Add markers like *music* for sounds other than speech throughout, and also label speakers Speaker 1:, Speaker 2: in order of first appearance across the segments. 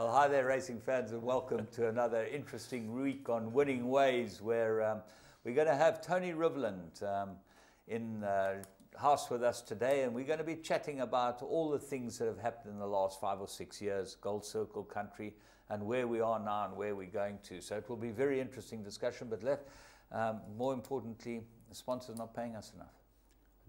Speaker 1: Well, hi there, racing fans, and welcome to another interesting week on Winning Ways, where um, we're going to have Tony Riveland um, in uh, house with us today, and we're going to be chatting about all the things that have happened in the last five or six years, Gold Circle country, and where we are now and where we're going to. So it will be a very interesting discussion, but let, um, more importantly, the sponsors not paying us enough.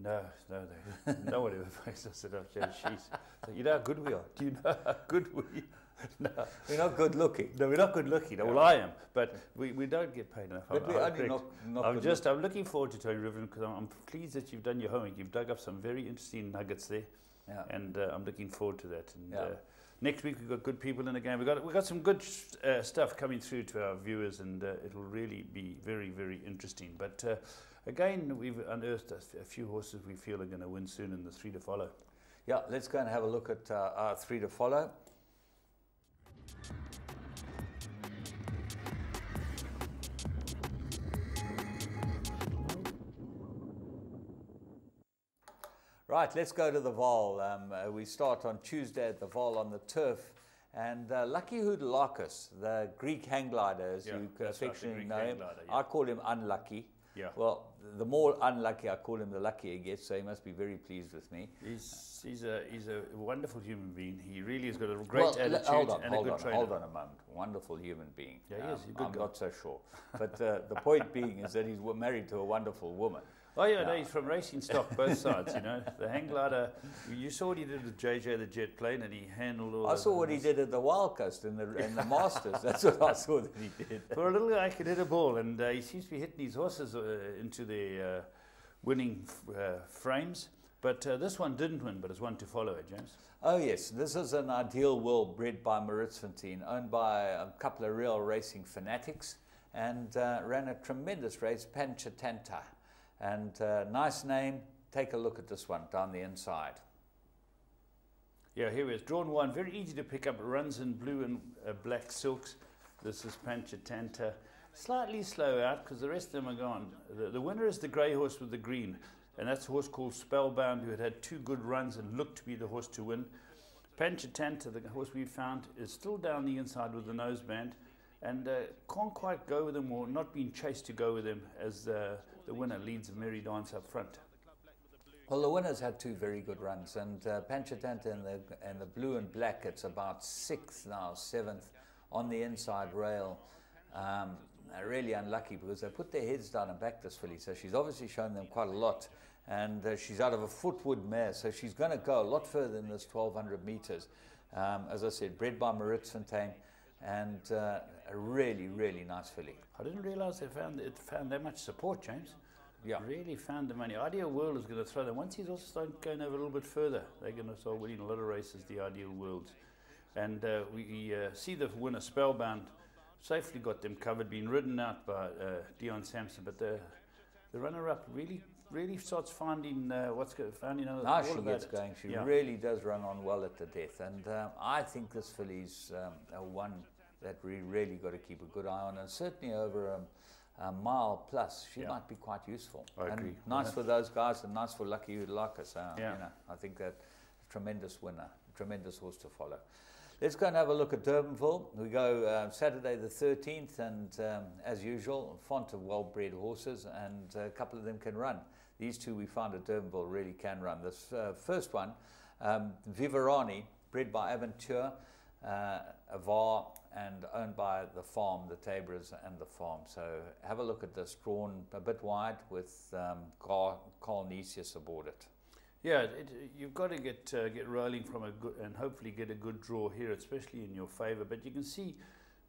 Speaker 2: No, no, they, *laughs* no one ever pays us enough, so you know how good we are. Do you know how good we *laughs*
Speaker 1: no. We're not good looking.
Speaker 2: No, we're not good looking. No, well, I am, but we, we don't get paid enough.
Speaker 1: But I'm, only not, not
Speaker 2: I'm just, I'm looking forward to Tony Riveland because I'm, I'm, pleased that you've done your homework. You've dug up some very interesting nuggets there. Yeah. And uh, I'm looking forward to that. And, yeah. uh, next week we've got good people in the game. We've got, we've got some good uh, stuff coming through to our viewers and uh, it'll really be very, very interesting. But uh, again, we've unearthed a, a, few horses we feel are going to win soon in the three to follow.
Speaker 1: Yeah, let's go and have a look at uh, our three to follow. Right, let's go to the Vaal. Um, uh, we start on Tuesday at the Vaal on the turf. And uh, Lucky Houdalakis, the Greek hang glider, as yeah, you affectionately know him, yeah. I call him unlucky. Yeah. Well, the more unlucky I call him, the luckier he gets. So he must be very pleased with me.
Speaker 2: He's he's a he's a wonderful human being. He really has got a great well, attitude
Speaker 1: hold on,
Speaker 2: and
Speaker 1: hold
Speaker 2: a good
Speaker 1: on,
Speaker 2: trainer.
Speaker 1: Hold on a moment. Wonderful human being.
Speaker 2: Yeah, he um, is.
Speaker 1: I'm guy. not so sure. But uh, the point being is that he's married to a wonderful woman.
Speaker 2: Oh yeah, no, he's from racing stock, both sides. You know, the hang glider. You saw what he did with JJ the jet plane, and he handled all.
Speaker 1: I saw what he did at the Wild Coast in the in the Masters. *laughs* That's what I saw that he did.
Speaker 2: For a little guy, he could hit a ball, and uh, he seems to be hitting his horses uh, into the uh, winning uh, frames. But uh, this one didn't win, but it's one to follow it, James.
Speaker 1: Oh, yes. This is an ideal world bred by Fontaine, owned by a couple of real racing fanatics, and uh, ran a tremendous race, Panchatanta. And uh, nice name. Take a look at this one down the inside.
Speaker 2: Yeah, here is. Drawn one, very easy to pick up. It runs in blue and uh, black silks. This is Panchatanta. Slightly slow out because the rest of them are gone. The, the winner is the grey horse with the green, and that's a horse called Spellbound who had had two good runs and looked to be the horse to win. Panchatanta, the horse we found, is still down the inside with the noseband and uh, can't quite go with them or not being chased to go with them as uh, the winner leads Merry Dance up front.
Speaker 1: Well, the winner's had two very good runs, and uh, Panchatanta in the, in the blue and black, it's about sixth now, seventh on the inside rail. Um, really unlucky because they put their heads down and backed this filly, so she's obviously shown them quite a lot. And uh, she's out of a Fort Wood mare, so she's going to go a lot further than this 1200 meters. Um, as I said, bred by Mauritzfontein and uh, a really, really nice filly.
Speaker 2: I didn't realise they found it found that much support, James.
Speaker 1: Yeah.
Speaker 2: Really found the money. Ideal World is going to throw them. Once he's also starting going over a little bit further, they're going to start winning a lot of races, the Ideal Worlds. And uh, we uh, see the winner, Spellbound, safely got them covered, being ridden out by uh, Dion Sampson. But the, the runner-up really really starts finding uh, what's going finding out
Speaker 1: now she gets going she yeah. really does run on well at the death and uh, I think this filly's um, a one that we really got to keep a good eye on, and certainly over a, a mile plus, she yeah. might be quite useful.
Speaker 2: I
Speaker 1: and
Speaker 2: agree.
Speaker 1: Nice yeah. for those guys, and nice for Lucky Houdalakis. Uh, yeah. You know, I think that tremendous winner, tremendous horse to follow. Let's go and have a look at Durbanville. We go uh, Saturday the 13th, and um, as usual, font of well-bred horses, and a couple of them can run. These two we found at Durbanville really can run. This uh, first one, um, Vivarani, bred by Avontuur, uh, Avar, and owned by the farm, the Taberers and the farm. So have a look at this, drawn a bit wide with um, Carl, Carl aboard it.
Speaker 2: Yeah, it, you've got to get uh, get rolling from a good and hopefully get a good draw here, especially in your favour. But you can see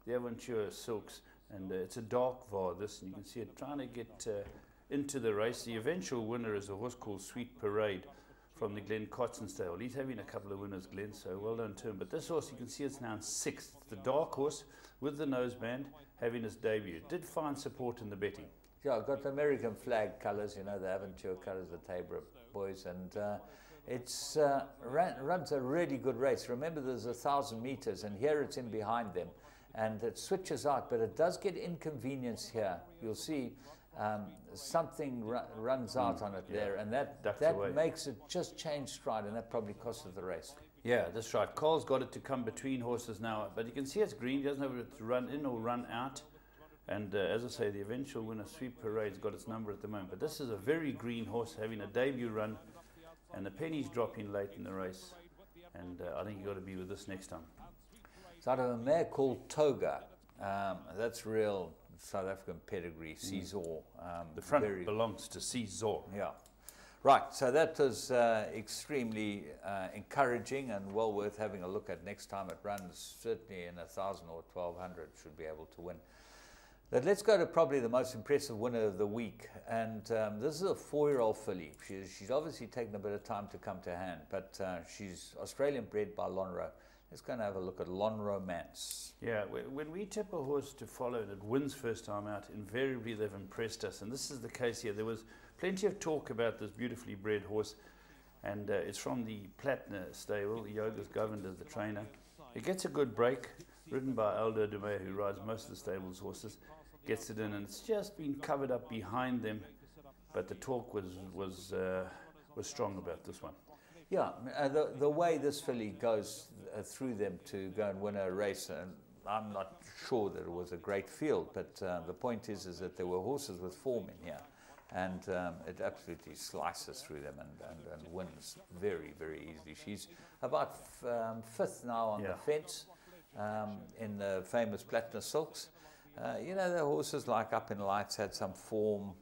Speaker 2: the Avontuur Silks, and uh, it's a dark var this, and you can see it trying to get uh, into the race. The eventual winner is a horse called Sweet Parade from the Glen Cotsonsdale. He's having a couple of winners, Glen, so well done to him. But this horse, you can see it's now in sixth. The dark horse with the noseband having his debut. Did find support in the betting.
Speaker 1: Yeah, got the American flag colours, you know, the Avontuur colours, the Tabor boys, and uh, it's uh, ran, runs a really good race. Remember, there's a thousand meters, and here it's in behind them, and it switches out, but it does get inconvenience here. You'll see um, something ru runs out mm, on it yeah. there, and that that away. makes it just change stride, and that probably costs the race.
Speaker 2: Yeah, that's right. Cole's got it to come between horses now, but you can see it's green. He doesn't have it to run in or run out. And uh, as I say, the eventual winner, Sweet Parade's got its number at the moment. But this is a very green horse having a debut run, and the pennies dropping late in the race. And uh, I think you've got to be with this next time.
Speaker 1: It's out of a mare called Toga. Um, that's real South African pedigree, mm. Caesar. Um,
Speaker 2: the front belongs to Caesar.
Speaker 1: Yeah. Right, so that was uh, extremely uh, encouraging and well worth having a look at next time it runs. Certainly in a thousand or twelve hundred should be able to win. But let's go to probably the most impressive winner of the week, and um, this is a four-year-old filly. She's, she's obviously taken a bit of time to come to hand, but uh, she's Australian bred by Lonhro. Let's go and have a look at Lon Romance.
Speaker 2: Yeah, when we tip a horse to follow and it wins first time out, invariably they've impressed us, and this is the case here. There was plenty of talk about this beautifully bred horse, and uh, it's from the Platner stable. Yoga's governed as the trainer. It gets a good break, ridden by Aldo Domeyer, who rides most of the stable's horses. Gets it in, and it's just been covered up behind them. But the talk was was uh, was strong about this one.
Speaker 1: Yeah, uh, the the way this filly goes through them to go and win a race, and I'm not sure that it was a great field, but uh, the point is is that there were horses with form in here and um, it absolutely slices through them and, and, and, wins very, very easily. She's about um, fifth now on yeah. the fence um, in the famous Platner Silks. Uh, you know, the horses like Up in Lights had some form.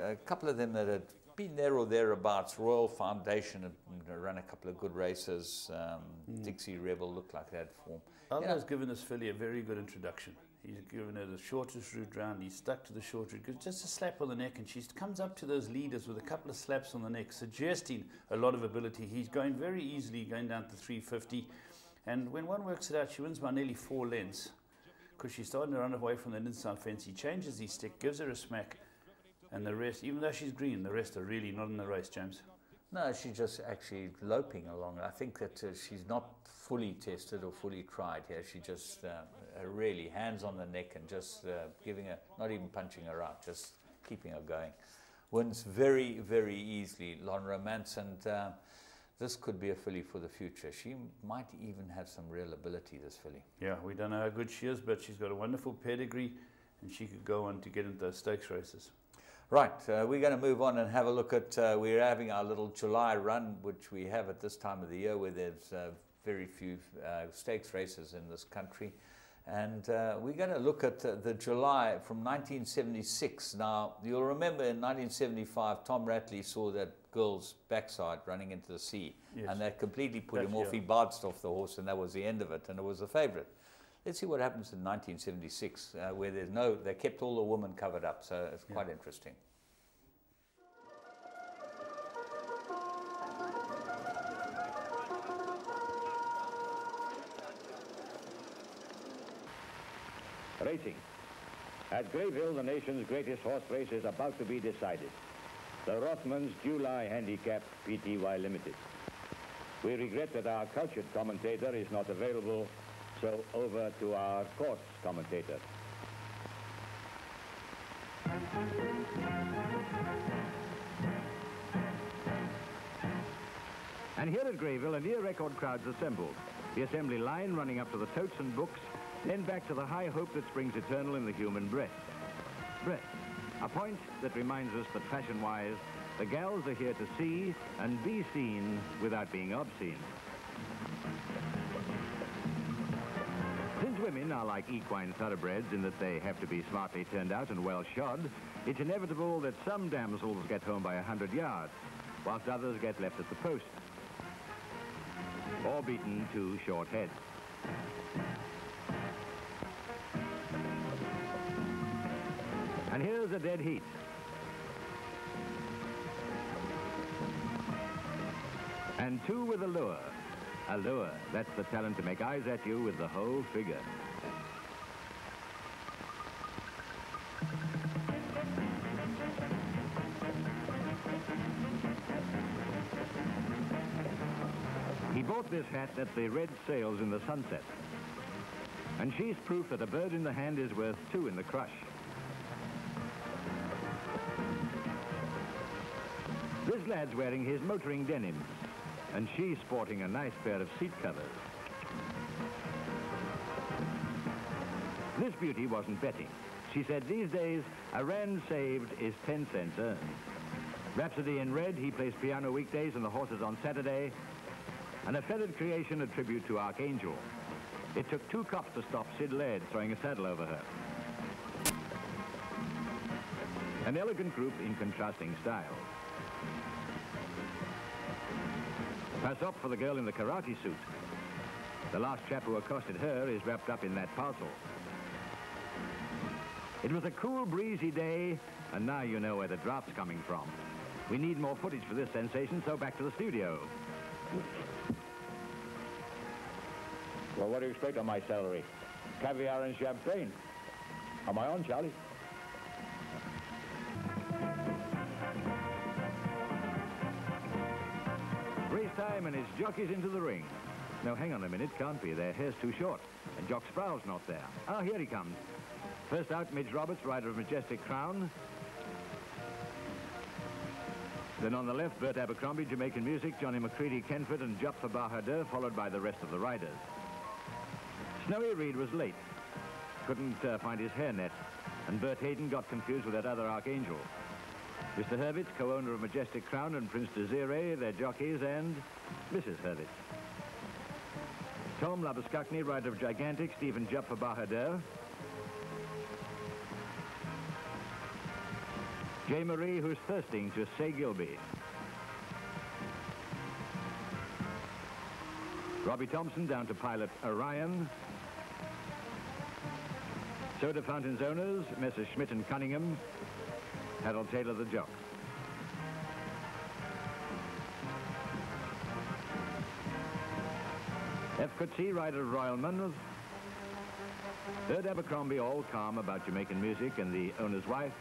Speaker 1: A couple of them that had been there or thereabouts. Royal Foundation had run a couple of good races. Um, mm. Dixie Rebel looked like had form.
Speaker 2: Aldo's know, given this filly a very good introduction. He's given her the shortest route round. He's stuck to the short route. Just a slap on the neck, and she comes up to those leaders with a couple of slaps on the neck, suggesting a lot of ability. He's going very easily, going down to 350. And when one works it out, she wins by nearly four lengths because she's starting to run away from the inside fence. He changes his stick, gives her a smack, and the rest, even though she's green, the rest are really not in the race, James.
Speaker 1: No, she's just actually loping along. I think that uh, she's not fully tested or fully tried here. She just uh, uh, really hands on the neck and just uh, giving her, not even punching her out, just keeping her going. Wins very, very easily, Lonromance, and uh, this could be a filly for the future. She might even have some real ability, this filly.
Speaker 2: Yeah, we don't know how good she is, but she's got a wonderful pedigree, and she could go on to get into those stakes races.
Speaker 1: Right, uh, we're going to move on and have a look at, uh, we're having our little July run, which we have at this time of the year where there's uh, very few uh, stakes races in this country. And uh, we're going to look at uh, the July from 1976. Now, you'll remember in 1975, Tom Ratley saw that girl's backside running into the sea. Yes. And that completely put That's him off. He bounced off the horse, and that was the end of it. And it was a favourite. Let's see what happens in 1976, uh, where there's no, they kept all the women covered up. So it's yeah. quite interesting.
Speaker 3: Racing. At Greyville, the nation's greatest horse race is about to be decided. The Rothmans July Handicap Pty Limited. We regret that our cultured commentator is not available, so over to our course commentator. And here at Greyville, a near record crowd's assembled. The assembly line running up to the totes and books then back to the high hope that springs eternal in the human breast. Breast, a point that reminds us that fashion-wise, the gals are here to see and be seen without being obscene. Women are like equine thoroughbreds in that they have to be smartly turned out and well shod, it's inevitable that some damsels get home by a hundred yards, whilst others get left at the post, or beaten two short heads. And here's a dead heat. And two with a lure. A lure, that's the talent to make eyes at you with the whole figure. He bought this hat at the red sails in the sunset. And she's proof that a bird in the hand is worth two in the crush. This lad's wearing his motoring denim. And she sporting a nice pair of seat covers. This beauty wasn't betting. She said these days, a rand saved is 10 cents earned. Rhapsody in Red, he plays piano weekdays and the horses on Saturday. And a feathered creation, a tribute to Archangel. It took two cops to stop Sid Laird throwing a saddle over her. An elegant group in contrasting styles. Pass up for the girl in the karate suit. The last chap who accosted her is wrapped up in that parcel. It was a cool, breezy day, and now you know where the draft's coming from. We need more footage for this sensation, so back to the studio.
Speaker 4: Well, what do you expect on my salary? Caviar and champagne. Am I on, Charlie?
Speaker 3: Jockeys into the ring. No, hang on a minute, can't be. Their hair's too short. And Jock Sproul's not there. Ah, here he comes. First out, Midge Roberts, rider of Majestic Crown. Then on the left, Bert Abercrombie, Jamaican Music, Johnny McCready, Kentford, and Jopfa Bahadur, followed by the rest of the riders. Snowy Reed was late. Couldn't uh, find his hairnet. And Bert Hayden got confused with that other Archangel. Mr. Hurwitz, co-owner of Majestic Crown, and Prince Desiree, their jockeys, and Mrs. Hurwitz. Tom Labuschagne, rider of Gigantic, Stephen Jopfa Bahadur. J. Marie, who's thirsting to say Gilby. Robbie Thompson down to pilot Orion. Soda Fountain's owners, Messrs. Schmidt and Cunningham. Harold Taylor, the joke. F. Rider of Royal Monmouth. Bert Abercrombie, all calm about Jamaican music, and the owner's wife,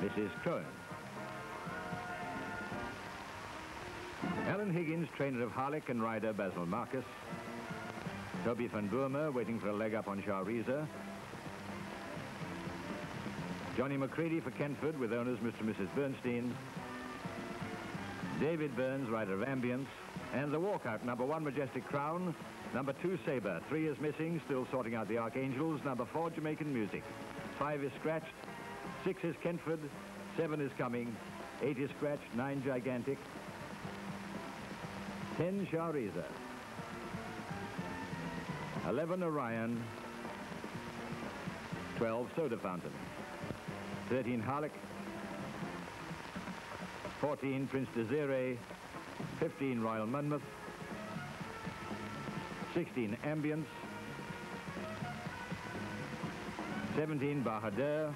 Speaker 3: Mrs. Crone. Alan Higgins, trainer of Harlech and rider Basil Marcus. Toby van Boermer, waiting for a leg up on Shahriza. Johnny McCready for Kentford with owners Mr. and Mrs. Bernstein. David Burns, rider of Ambience. And the walkout, number one, Majestic Crown. Number two, Sabre. Three is missing, still sorting out the Archangels. Number four, Jamaican Music. Five is scratched. Six is Kentford. Seven is coming. Eight is scratched. Nine, Gigantic. Ten, Shahriza. Eleven, Orion. Twelve, Soda Fountain. 13 Harlech, 14 Prince Desiree, 15 Royal Monmouth, 16 Ambience, 17 Bahadur,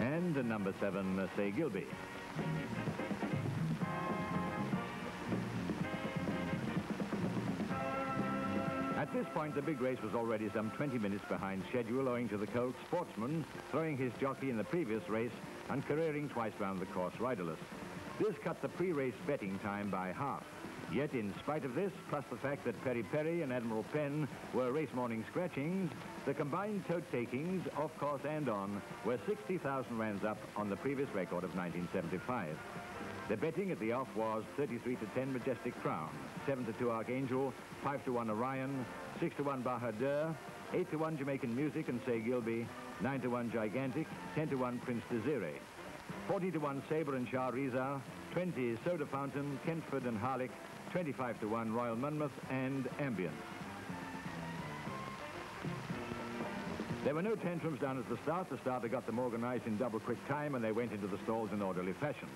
Speaker 3: and number 7 Say Gilby. This point, the big race was already some 20 minutes behind schedule owing to the Colt sportsman throwing his jockey in the previous race and careering twice round the course riderless. This cut the pre-race betting time by half. Yet, in spite of this, plus the fact that Perry Perry and Admiral Penn were race morning scratchings, the combined tote takings, off course and on, were 60,000 rands up on the previous record of 1975. The betting at the off was 33 to 10 Majestic Crown, 7 to 2 Archangel, 5 to 1 Orion, 6 to 1 Bahadur, 8 to 1 Jamaican Music and Say Gilby, 9 to 1 Gigantic, 10 to 1 Prince Desiree, 40 to 1 Sabre and Shahriza, 20 Soda Fountain, Kentford and Harlech, 25 to 1 Royal Monmouth and Ambience. There were no tantrums down at the start. The starter got them organized in double quick time and they went into the stalls in orderly fashion.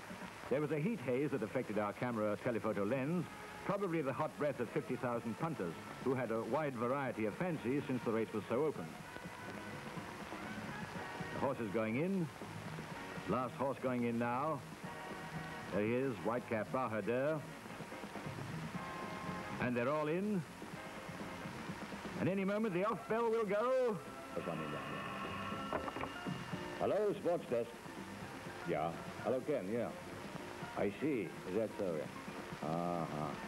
Speaker 3: There was a heat haze that affected our camera telephoto lens, probably the hot breath of 50,000 punters who had a wide variety of fancies since the race was so open. The horses going in. Last horse going in now. There he is, Whitecap Bahadur. And they're all in. And any moment the off bell will go.
Speaker 4: Hello, sports desk. Yeah. Hello, Ken, yeah. I see. Is that so? Yeah. Uh-huh.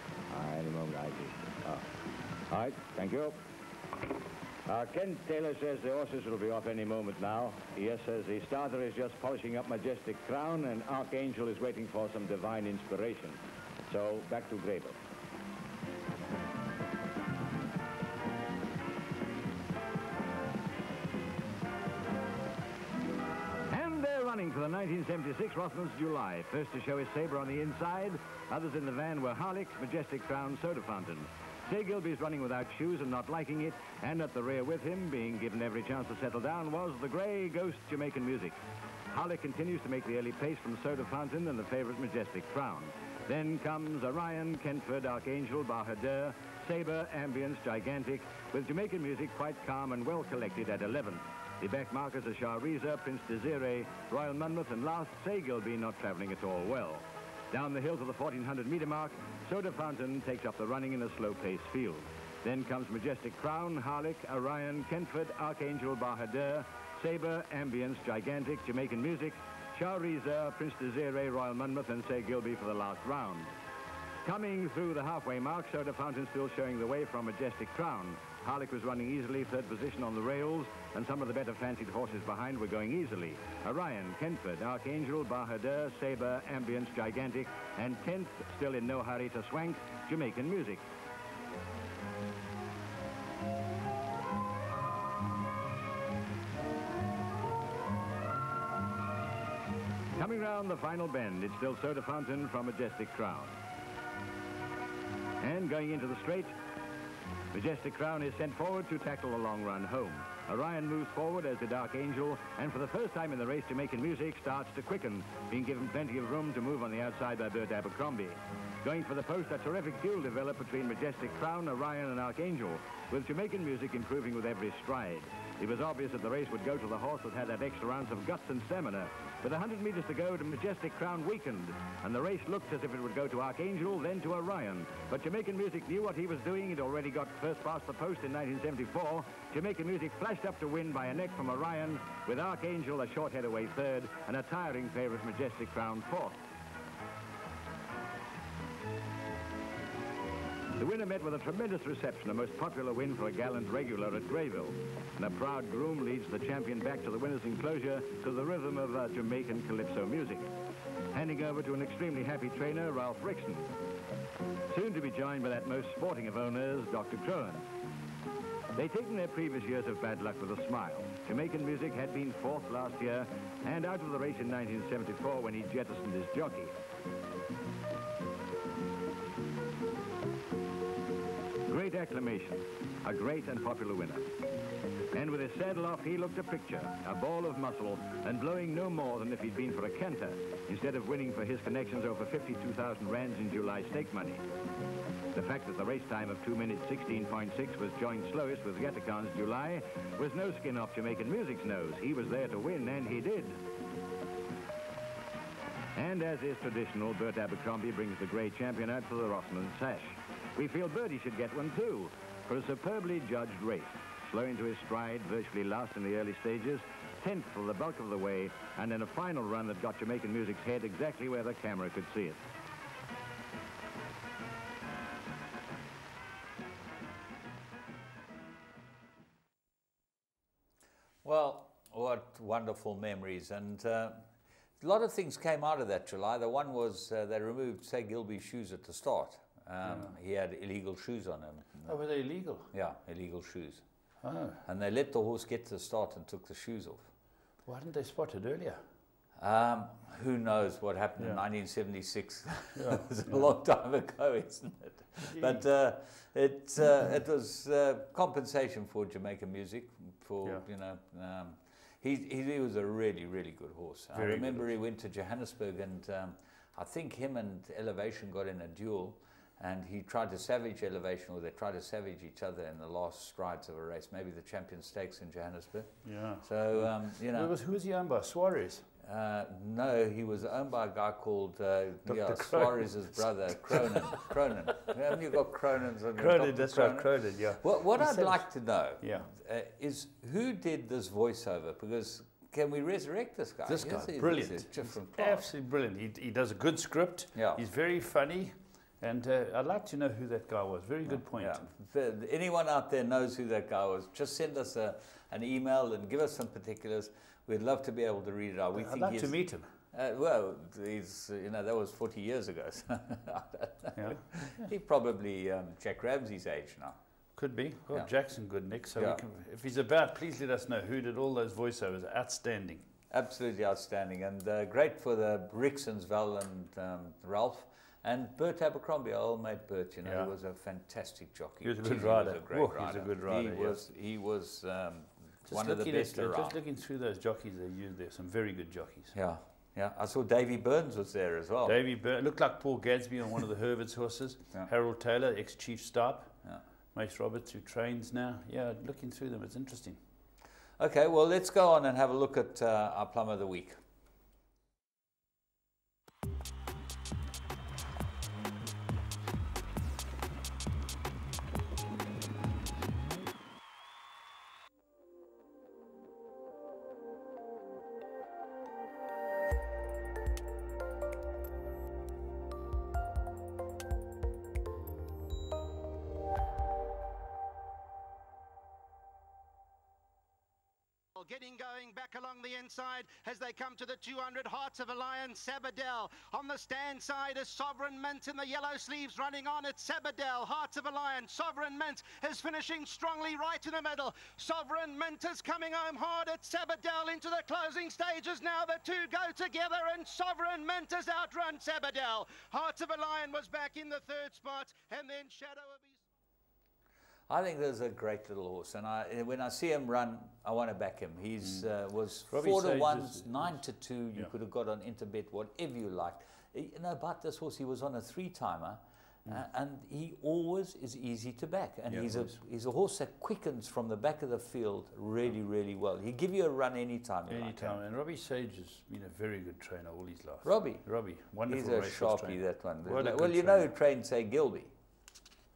Speaker 4: Any moment, I see. Oh. All right, thank you. Uh, Ken Taylor says the horses will be off any moment now. He says the starter is just polishing up Majestic Crown and Archangel is waiting for some divine inspiration. So back to Greyville.
Speaker 3: For the 1976 Rothmans July. First to show his sabre on the inside. Others in the van were Harlech, Majestic Crown, Soda Fountain. Say Gilby's running without shoes and not liking it, and at the rear with him, being given every chance to settle down, was the Grey Ghost Jamaican Music. Harlech continues to make the early pace from Soda Fountain and the favorite Majestic Crown. Then comes Orion, Kentford, Archangel, Bahadur, Sabre, Ambience, Gigantic, with Jamaican music quite calm and well collected at 11. The back markers are Shahriza, Prince Desiree, Royal Monmouth, and last, Say Gilby not travelling at all well. Down the hill to the 1400 metre mark, Soda Fountain takes up the running in a slow-paced field. Then comes Majestic Crown, Harlech, Orion, Kentford, Archangel, Bahadur, Sabre, Ambience, Gigantic, Jamaican Music, Shahriza, Prince Desiree, Royal Monmouth, and Say Gilby for the last round. Coming through the halfway mark, Soda Fountain still showing the way from Majestic Crown. Harlech was running easily, third position on the rails, and some of the better fancied horses behind were going easily. Orion, Kentford, Archangel, Bahadur, Sabre, Ambience, Gigantic, and 10th, still in no hurry to swank, Jamaican Music. Coming round the final bend, it's still Soda Fountain from Majestic Crown. And going into the straight, Majestic Crown is sent forward to tackle the long run home. Orion moves forward as the Dark Angel, and for the first time in the race, Jamaican music starts to quicken, being given plenty of room to move on the outside by Bert Abercrombie. Going for the post, a terrific duel developed between Majestic Crown, Orion, and Archangel, with Jamaican music improving with every stride. It was obvious that the race would go to the horse that had that extra ounce of guts and stamina. With 100 metres to go, the Majestic Crown weakened, and the race looked as if it would go to Archangel, then to Orion. But Jamaican Music knew what he was doing. He'd already got first past the post in 1974. Jamaican Music flashed up to win by a neck from Orion, with Archangel a short head away third, and a tiring favourite Majestic Crown fourth. The winner met with a tremendous reception, a most popular win for a gallant regular at Greyville. And a proud groom leads the champion back to the winner's enclosure to the rhythm of uh, Jamaican calypso music. Handing over to an extremely happy trainer, Ralph Rixon. Soon to be joined by that most sporting of owners, Dr. Crowan. They'd taken their previous years of bad luck with a smile. Jamaican music had been fourth last year and out of the race in 1974 when he jettisoned his jockey. Acclamation, a great and popular winner. And with his saddle off, he looked a picture, a ball of muscle, and blowing no more than if he'd been for a canter, instead of winning for his connections over 52,000 rands in July stake money. The fact that the race time of 2 minutes 16.6 was joint slowest with Yatakan's July was no skin off Jamaican Music's nose. He was there to win, and he did. And as is traditional, Bert Abercrombie brings the grey champion out for the Rothmans sash. We feel Bertie should get one too, for a superbly judged race. Slow into his stride, virtually last in the early stages, 10th for the bulk of the way, and in a final run that got Jamaican Music's head exactly where the camera could see it.
Speaker 1: Well, what wonderful memories. And uh, a lot of things came out of that July. The one was uh, they removed, say, Gilby's shoes at the start. Um, yeah. He had illegal shoes on him.
Speaker 2: Oh, were they illegal?
Speaker 1: Yeah, illegal shoes.
Speaker 2: Oh.
Speaker 1: And they let the horse get to the start and took the shoes off.
Speaker 2: Why didn't they spot it earlier?
Speaker 1: Um, who knows what happened
Speaker 2: Yeah.
Speaker 1: in 1976? *laughs* *laughs*
Speaker 2: Yeah,
Speaker 1: it was a long time ago, *laughs* isn't it? But uh, it uh, it was uh, compensation for Jamaican music. For you know, um, he, he he was a really really good horse. I
Speaker 2: Very good
Speaker 1: remember he went to Johannesburg, and um, I think him and Elevation got in a duel. And he tried to savage Elevation, or they tried to savage each other in the last strides of a race, maybe the Champion Stakes in Johannesburg.
Speaker 2: Yeah.
Speaker 1: So um, you know,
Speaker 2: Who was, who was he owned by? Suarez.
Speaker 1: uh, no, he was owned by a guy called uh, yeah, Suarez's brother, Cronin. Cronin. Haven't you got Cronins on
Speaker 2: Cronin,
Speaker 1: Dr.
Speaker 2: that's
Speaker 1: Cronin?
Speaker 2: right, Cronin, yeah.
Speaker 1: What, what
Speaker 2: He
Speaker 1: I'd
Speaker 2: said-
Speaker 1: like to know
Speaker 2: Yeah.
Speaker 1: uh, is who did this voiceover? Because can we resurrect this guy?
Speaker 2: This
Speaker 1: Yes,
Speaker 2: guy, brilliant.
Speaker 1: a different.
Speaker 2: Absolutely brilliant. He, he does a good script.
Speaker 1: Yeah.
Speaker 2: He's very funny. And uh, I'd like to know who that guy was. Very good point.
Speaker 1: Yeah. Anyone out there knows who that guy was, just send us a, an email and give us some particulars. We'd love to be able to read it out. We
Speaker 2: I'd
Speaker 1: think
Speaker 2: like
Speaker 1: he's,
Speaker 2: to meet him.
Speaker 1: Uh, well, he's, you know, that was 40 years ago. *laughs* So
Speaker 2: Yeah.
Speaker 1: he probably um, Jack Ramsey's age now.
Speaker 2: Could be. Well,
Speaker 1: Yeah.
Speaker 2: Jackson good, Nick. So
Speaker 1: Yeah.
Speaker 2: we can, if he's about, please let us know who did all those voiceovers. Outstanding.
Speaker 1: Absolutely outstanding. And uh, great for the Rixons, Val and um, Ralph. And Bert Abercrombie, our old mate Bert, you know,
Speaker 2: Yeah.
Speaker 1: he was a fantastic jockey.
Speaker 2: He was a good rider.
Speaker 1: He was a great
Speaker 2: Oh, he was
Speaker 1: rider.
Speaker 2: a good rider,
Speaker 1: He
Speaker 2: yeah.
Speaker 1: was, he was um, one of the best around.
Speaker 2: Just looking through those jockeys they used there, some very good jockeys.
Speaker 1: Yeah, yeah. I saw Davy Burns was there as well.
Speaker 2: Davy Burns looked like Paul Gadsby on one of the *laughs* Herbert's horses.
Speaker 1: Yeah.
Speaker 2: Harold Taylor, ex-chief Starp.
Speaker 1: Yeah.
Speaker 2: Mace Roberts, who trains now. Yeah, looking through them, it's interesting.
Speaker 1: Okay, well, let's go on and have a look at uh, our plum of the week.
Speaker 5: 200 Hearts of a Lion, Sabadell. On the stand side is Sovereign Mint in the yellow sleeves running on. It's Sabadell, Hearts of a Lion. Sovereign Mint is finishing strongly right in the middle. Sovereign Mint is coming home hard at Sabadell into the closing stages now. The two go together and Sovereign Mint has outrun Sabadell. Hearts of a Lion was back in the third spot and then Shadow of.
Speaker 1: I think there's a great little horse, and I, when I see him run, I want to back him. He's uh, was
Speaker 2: Mm.
Speaker 1: Four to one, nine to two. You
Speaker 2: Yeah.
Speaker 1: could have got on Interbet, whatever you liked. You know about this horse, he was on a three-timer, uh, and he always is easy to back. And
Speaker 2: Mm. Yeah,
Speaker 1: he's a he's a horse that quickens from the back of the field really, really well. He'll give you a run anytime. you like
Speaker 2: Anytime. And Robbie Sage has been a very good trainer all his life.
Speaker 1: Robbie,
Speaker 2: Robbie, wonderful
Speaker 1: he's a sharpie.
Speaker 2: trainer.
Speaker 1: That one. Well,
Speaker 2: good
Speaker 1: you know who trained say Gilby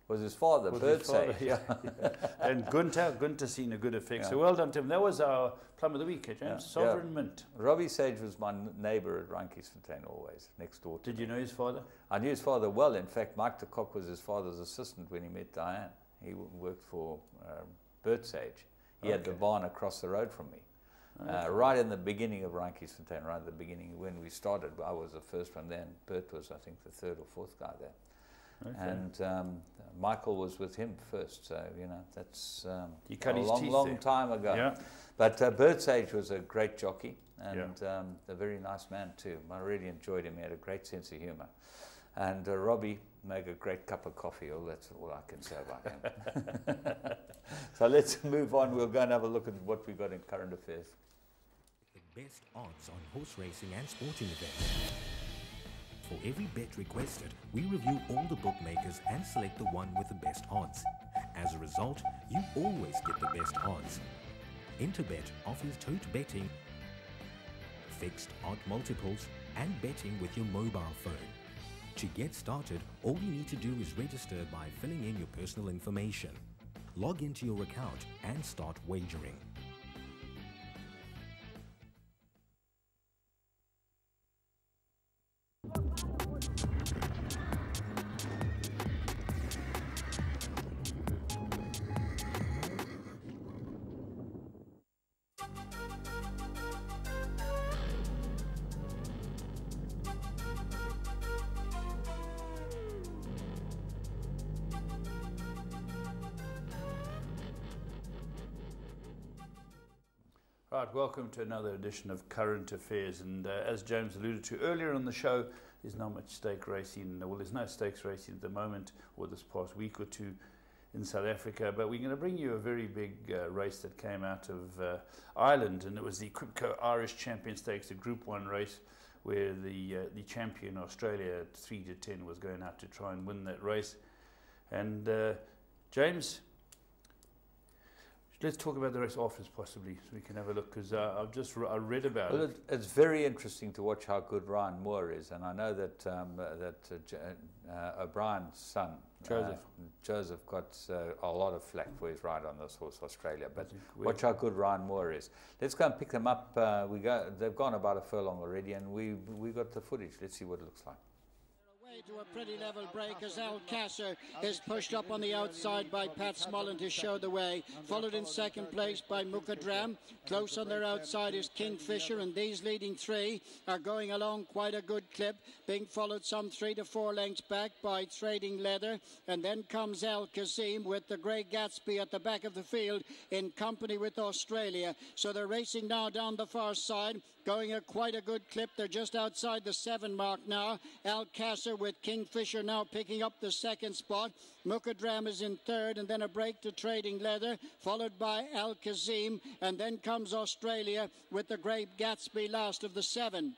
Speaker 1: was his father,
Speaker 2: Was
Speaker 1: Bird
Speaker 2: his father,
Speaker 1: Sage.
Speaker 2: yeah, yeah. *laughs* and Gunter, Gunter seen a good effect.
Speaker 1: Yeah.
Speaker 2: So well done, Tim. That was our plum of the week, eh, James?
Speaker 1: Yeah.
Speaker 2: Sovereign Mint.
Speaker 1: Robbie Sage was my neighbour at Randjesfontein always, next door to
Speaker 2: Did you know his father?
Speaker 1: I knew his father well. In fact, Mike de Kock was his father's assistant when he met Diane. He worked for uh, Bert Sage. He had the
Speaker 2: Okay.
Speaker 1: barn across the road from me. Uh, right in the beginning of Randjesfontein, right at the beginning when we started, I was the first one then. Bert was, I think, the third or fourth guy there.
Speaker 2: Okay.
Speaker 1: And um, Michael was with him first, so, you know, that's um,
Speaker 2: He cut
Speaker 1: a
Speaker 2: his
Speaker 1: long,
Speaker 2: teeth
Speaker 1: long
Speaker 2: there.
Speaker 1: time ago.
Speaker 2: Yeah.
Speaker 1: But uh, Bert Sage was a great jockey and um, a very nice man too. I really enjoyed him. He had a great sense of humour. And uh, Robbie made a great cup of coffee. Oh, that's all I can say about him. *laughs* so let's move on. We'll go and have a look at what we've got in current affairs.
Speaker 6: The best odds on horse racing and sporting events. For every bet requested, we review all the bookmakers and select the one with the best odds. As a result, you always get the best odds. Interbet offers tote betting, fixed odd multiples, and betting with your mobile phone. To get started, all you need to do is register by filling in your personal information. Log into your account and start wagering.
Speaker 2: Right, welcome to another edition of Current Affairs. And uh, as James alluded to earlier on the show, there's not much stake racing. Well, there's no stakes racing at the moment, or this past week or two in South Africa. But we're going to bring you a very big uh, race that came out of uh, Ireland, and it was the Qipco Irish Champion Stakes, a Group 1 race where the, uh, the champion Australia at 3 to 10 was going out to try and win that race. And uh, James, Let's talk about the race afterwards, possibly, so we can have a look. Because uh, I've just re- I read about
Speaker 1: Well,
Speaker 2: it.
Speaker 1: it, it's very interesting to watch how good Ryan Moore is, and I know that um, uh, that uh, J- uh, O'Brien's son
Speaker 2: Joseph.
Speaker 1: uh, Joseph got uh, a lot of flack for his ride on this horse, Australia. But watch how good Ryan Moore is. Let's go and pick them up. Uh, we go. They've gone about a furlong already, and we we got the footage. Let's see what it looks like.
Speaker 7: To a pretty level break as Al Kasser is pushed up on the outside by Pat Smullen to show the way. Followed in second place by Mukhadram. Close on their outside is Kingfisher, and these leading three are going along quite a good clip, being followed some three to four lengths back by Trading Leather. And then comes Al Kazeem with the Grey Gatsby at the back of the field in company with Australia. So they're racing now down the far side going at quite a good clip. They're just outside the seven mark now. Alcasar with Kingfisher now picking up the second spot. Mukhadram is in third, and then a break to Trading Leather, followed by Al Kazeem, and then comes Australia with the Grey Gatsby last of the seven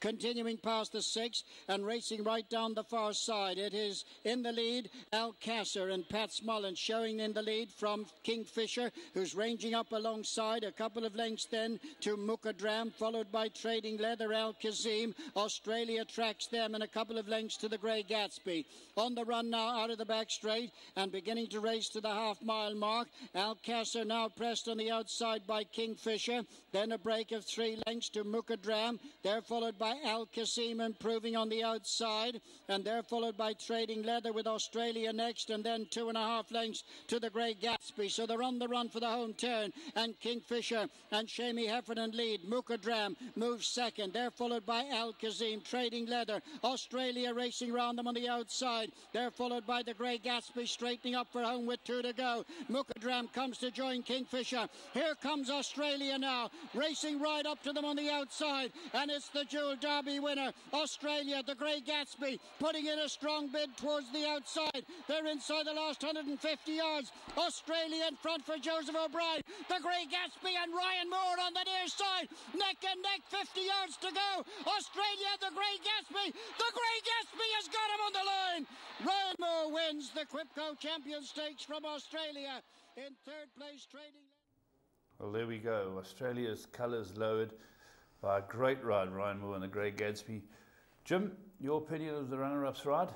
Speaker 7: continuing past the six and racing right down the far side. It is in the lead, Alcasser and Pat Smullen showing in the lead from Kingfisher, who's ranging up alongside a couple of lengths then to Mukhadram, followed by Trading Leather Al Kazeem. Australia tracks them and a couple of lengths to the Grey Gatsby. On the run now out of the back straight and beginning to race to the half mile mark. Alcasser now pressed on the outside by Kingfisher. Then a break of three lengths to Mukhadram. They're followed by Al Kazeem improving on the outside, and they're followed by Trading Leather with Australia next, and then two and a half lengths to the Grey Gatsby. So they're on the run for the home turn, and Kingfisher and Seamie Heffernan lead. Mukhadram moves second. They're followed by Al Kazeem, Trading Leather. Australia racing round them on the outside. They're followed by the Grey Gatsby straightening up for home with two to go. Mukhadram comes to join Kingfisher. Here comes Australia now, racing right up to them on the outside, and it's the Derby winner, Australia, the Grey Gatsby, putting in a strong bid towards the outside. They're inside the last 150 yards. Australia in front for Joseph O'Brien. The Grey Gatsby and Ryan Moore on the near side. Neck and neck, 50 yards to go. Australia, the Grey Gatsby. The Grey Gatsby has got him on the line. Ryan Moore wins the Qipco Champion Stakes from Australia. In third place, trading.
Speaker 2: Well, there we go. Australia's colours lowered by a great ride, Ryan Moore and the Grey Gatsby. Jim, your opinion of the runner-up's ride?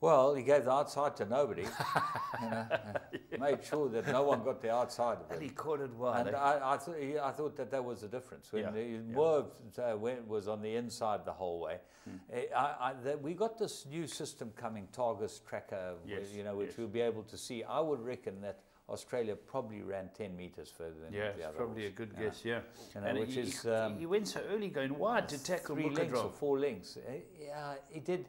Speaker 1: Well, he gave the outside to nobody. *laughs* you know, yeah. Made sure that no one got the outside of it.
Speaker 2: And he caught it wide.
Speaker 1: And eh? I, I, th- I, thought that that was the difference. When yeah. the, Moore uh, was on the inside the whole way. Hmm. I, the, we got this new system coming, Targus Tracker, yes. you know, which yes. we'll be able to see. I would reckon that Australia probably ran 10 metres further than
Speaker 2: yeah,
Speaker 1: the other
Speaker 2: probably
Speaker 1: horse.
Speaker 2: a good guess, yeah.
Speaker 1: You know, and
Speaker 2: which
Speaker 1: he,
Speaker 2: is, um, he went so early going wide to tackle
Speaker 1: three lengths or four lengths. Uh, yeah, he did.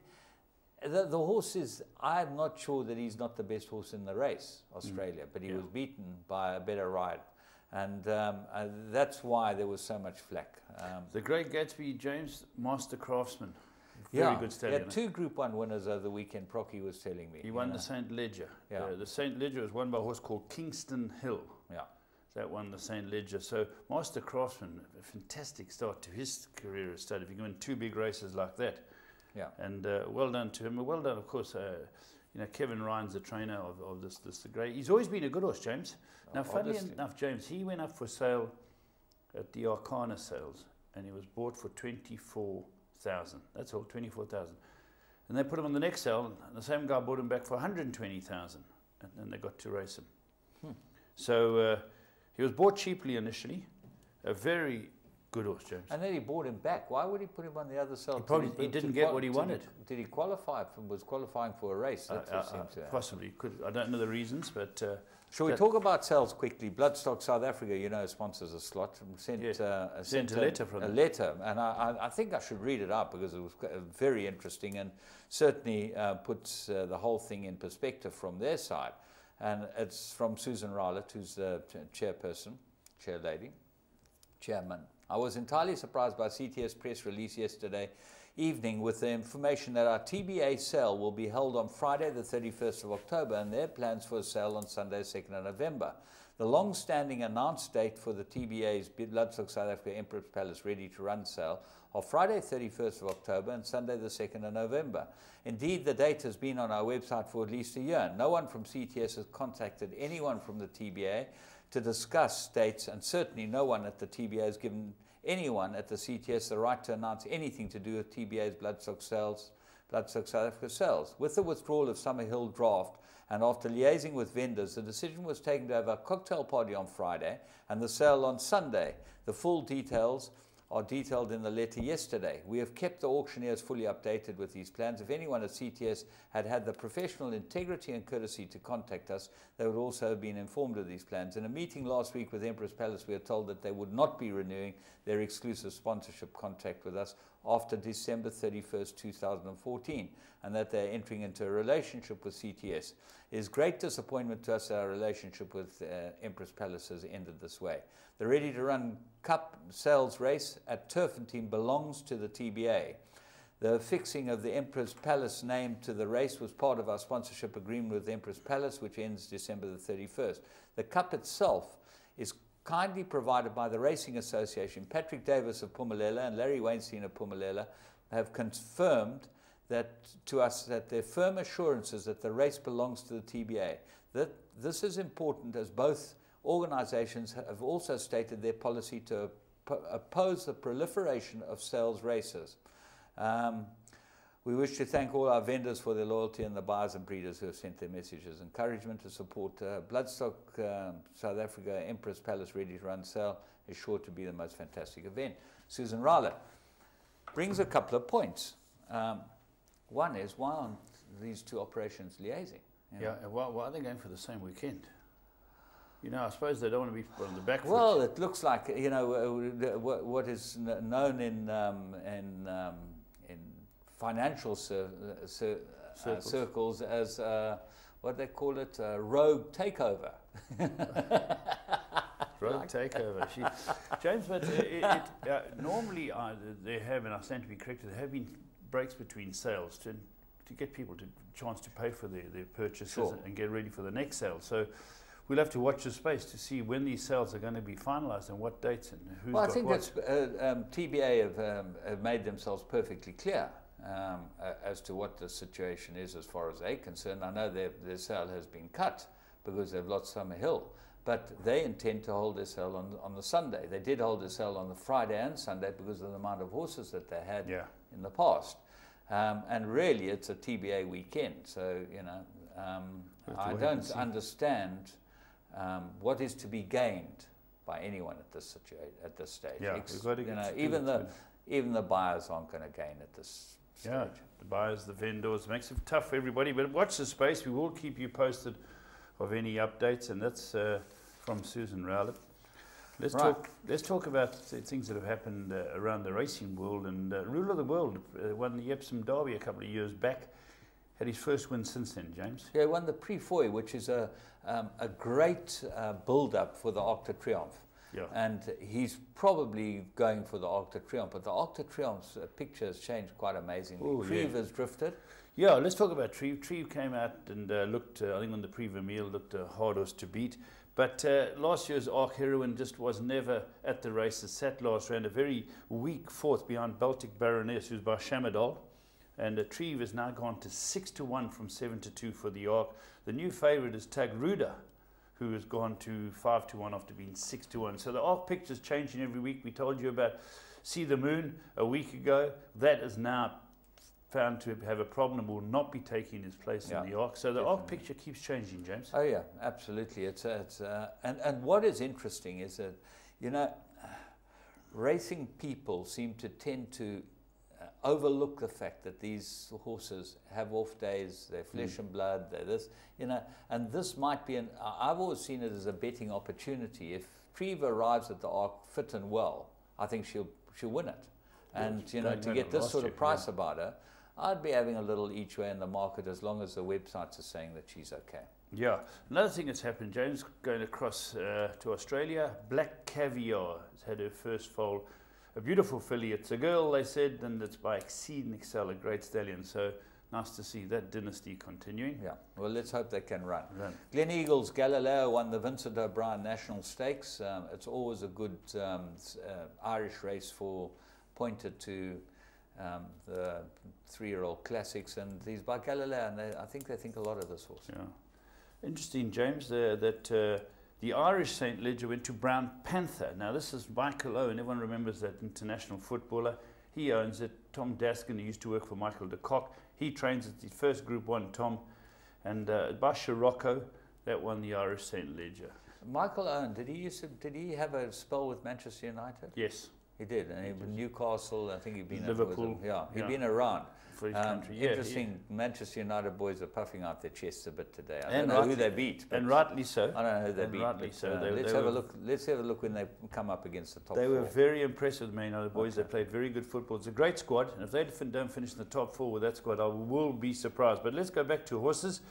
Speaker 1: The, the horse is, I'm not sure that he's not the best horse in the race, mm. Australia, mm. but he yeah. was beaten by a better ride. And um, uh, that's why there was so much flack. Um,
Speaker 2: the great Gatsby James, master craftsman. Very
Speaker 1: yeah,
Speaker 2: good stallion.
Speaker 1: He had two Group 1 winners over the weekend, Procky was telling me.
Speaker 2: He won know? the St. Leger.
Speaker 1: Yeah.
Speaker 2: Uh, the St. Leger was won by a horse called Kingston Hill.
Speaker 1: Yeah.
Speaker 2: That won the St. Leger. So Master Craftsman, a fantastic start to his career as stud. If you can win two big races like that.
Speaker 1: Yeah.
Speaker 2: And uh, well done to him. Well done, of course. Uh, you know, Kevin Ryan's the trainer of, of this, this the great. He's always been a good horse, James. Now, oh, funnily enough, James, he went up for sale at the Arqana sales, and he was bought for twenty four thousand. That's all, twenty four thousand. And they put him on the next sale, and the same guy bought him back for 120,000, and then they got to race him. Hmm. So uh, he was bought cheaply initially, a very good horse, James.
Speaker 1: And then he bought him back. Why would he put him on the other side?
Speaker 2: He, probably, he didn't get what he wanted.
Speaker 1: Did he, qualify? For, was qualifying for a race?
Speaker 2: Uh, uh, uh, possibly. Could, I don't know the reasons, but uh,
Speaker 1: Shall we talk about sales quickly? Bloodstock South Africa, you know, sponsors a slot.
Speaker 2: Sent, yes. uh, sent, sent a, letter from
Speaker 1: a them. letter, and I, I, think I should read it out because it was very interesting and certainly uh, puts uh, the whole thing in perspective from their side. And it's from Susan Rowlett, who's the chairperson, chair lady, chairman. I was entirely surprised by CTS press release yesterday evening with the information that our TBA sale will be held on Friday, the 31st of October, and their plans for a sale on Sunday, 2nd of November. The long standing announced date for the TBA's Bloodstock South Africa Emperor's Palace Ready to Run sale are Friday, 31st of October and Sunday, the 2nd of November. Indeed, the date has been on our website for at least a year. No one from CTS has contacted anyone from the TBA to discuss dates, and certainly no one at the TBA has given anyone at the CTS the right to announce anything to do with TBA's Bloodstock sales, Bloodstock South Africa sales. With the withdrawal of Summerhill draft and after liaising with vendors, the decision was taken to have a cocktail party on Friday and the sale on Sunday. The full details are detailed in the letter yesterday. We have kept the auctioneers fully updated with these plans. If anyone at CTS had had the professional integrity and courtesy to contact us, they would also have been informed of these plans. In a meeting last week with Empress Palace, we were told that they would not be renewing their exclusive sponsorship contract with us after December 31st, 2014, and that they're entering into a relationship with CTS. It is great disappointment to us that our relationship with uh, Empress Palace has ended this way. The Ready to Run Cup sales race at Turffontein belongs to the TBA. The fixing of the Empress Palace name to the race was part of our sponsorship agreement with Empress Palace, which ends December the 31st. The cup itself is kindly provided by the Racing Association. Patrick Davis of Phumelela and Larry Weinstein of Phumelela have confirmed that to us that their firm assurances that the race belongs to the TBA. That this is important as both organizations have also stated their policy to oppose the proliferation of sales races. Um, we wish to thank all our vendors for their loyalty and the buyers and breeders who have sent their messages. Encouragement to support uh, Bloodstock um, South Africa Empress Palace Ready to Run sale is sure to be the most fantastic event. Susan Rowlett brings a couple of points. Um, one is why aren't these two operations liaising?
Speaker 2: You know? Yeah, why, why are they going for the same weekend? You know, I suppose they don't want to be put on the back foot.
Speaker 1: Well, it looks like, you know, uh, what, what is known in, um, in um, financial cir cir uh, circles as uh, what they call it, uh, rogue takeover. *laughs*
Speaker 2: rogue takeover. She, James, but it, it, uh, normally uh, there have, and I stand to be corrected, there have been breaks between sales to, to get people to chance to pay for their, their purchases sure. and get ready for the next sale. So we'll have to watch the space to see when these sales are going to be finalised and what dates and who's
Speaker 1: well, I think
Speaker 2: what.
Speaker 1: that's uh, um, TBA have, um, have made themselves perfectly clear um, as to what the situation is as far as they're concerned. I know their, their sale has been cut because they've lost Summerhill, but they intend to hold their sale on, on the Sunday. They did hold their sale on the Friday and Sunday because of the amount of horses that they had
Speaker 2: yeah.
Speaker 1: in the past. Um, and really, it's a TBA weekend, so you know, um, I don't understand um, what is to be gained by anyone at this situa- at this stage.
Speaker 2: Yeah,
Speaker 1: Ex- you know, even the even the buyers aren't going to gain at this stage.
Speaker 2: Yeah, the buyers, the vendors, makes it tough for everybody. But watch the space. We will keep you posted of any updates, and that's uh, from Susan Rowlett. Let's right. talk. Let's talk about things that have happened uh, around the racing world. And uh, ruler of the world uh, won the Epsom Derby a couple of years back. Had his first win since then, James.
Speaker 1: Yeah, he won the Prix Foy, which is a um, a great uh, build-up for the Arc de Triomphe.
Speaker 2: Yeah.
Speaker 1: And he's probably going for the Arc de Triomphe, but the Arc de uh, picture has changed quite amazingly. Ooh, Treve yeah. has drifted.
Speaker 2: Yeah, let's talk about Treve. Treve came out and uh, looked, uh, I think on the Prix Vermeille, looked uh, hardest to beat. But uh, last year's Arc Heroine just was never at the races. Sat last round, a very weak fourth behind Baltic Baroness, who's by Shamardal. And uh, Treve has now gone to 6 to 1 from 7 to 2 for the Arc. The new favourite is Taghrooda, who has gone to 5 to 1 after being 6 to 1. So the Arc picture is changing every week. We told you about See the Moon a week ago. That is now found to have a problem and will not be taking its place yeah, in the Arc. So the definitely. Arc picture keeps changing, James.
Speaker 1: Oh yeah, absolutely. It's, uh, it's uh, and, and what is interesting is that, you know, racing people seem to tend to overlook the fact that these horses have off days, they're flesh mm. and blood, they're this, you know, and this might be an, I've always seen it as a betting opportunity. If Treve arrives at the Arc fit and well, I think she'll, she'll win it. And, you know, to get this sort of price yeah. about her, I'd be having a little each way in the market as long as the websites are saying that she's okay.
Speaker 2: Yeah. Another thing that's happened, James, going across uh, to Australia, Black Caviar has had her first foal a beautiful filly. It's a girl, they said, and it's by Exceed and Excel, a great stallion. So nice to see that dynasty continuing.
Speaker 1: Yeah, well, let's hope they can run. run. Gleneagles Galileo won the Vincent O'Brien National Stakes. Um, it's always a good um, uh, Irish race for pointed to um, the three-year-old classics, and these by Galileo, and they, I think they think a lot of this horse.
Speaker 2: Yeah, interesting, James. Uh, that. Uh, the Irish St. Leger went to Brown Panther. Now, this is Michael Owen. Everyone remembers that international footballer. He owns it. Tom Dascombe, who used to work for Michael de Kock, he trains at the first Group 1, Tom. And uh, Basha Rocco, that won the Irish St. Leger.
Speaker 1: Michael Owen, did he, used to, did he have a spell with Manchester United?
Speaker 2: Yes.
Speaker 1: He did, and he Newcastle. I think he'd been
Speaker 2: Liverpool.
Speaker 1: Yeah, he'd
Speaker 2: yeah.
Speaker 1: been around
Speaker 2: for his
Speaker 1: um,
Speaker 2: country. Yeah,
Speaker 1: interesting. Manchester United boys are puffing out their chests a bit today. I
Speaker 2: And
Speaker 1: don't know who they beat. but
Speaker 2: and rightly so.
Speaker 1: I don't know who they
Speaker 2: and
Speaker 1: beat.
Speaker 2: rightly
Speaker 1: but,
Speaker 2: so.
Speaker 1: uh,
Speaker 2: They-
Speaker 1: let's
Speaker 2: they
Speaker 1: have a look. Let's have a look when they come up against the top.
Speaker 2: They were
Speaker 1: four.
Speaker 2: very impressive, the Man United boys. They played very good football. It's a great squad, and if they don't finish in the top four with that squad, I will be surprised. But let's go back to horses.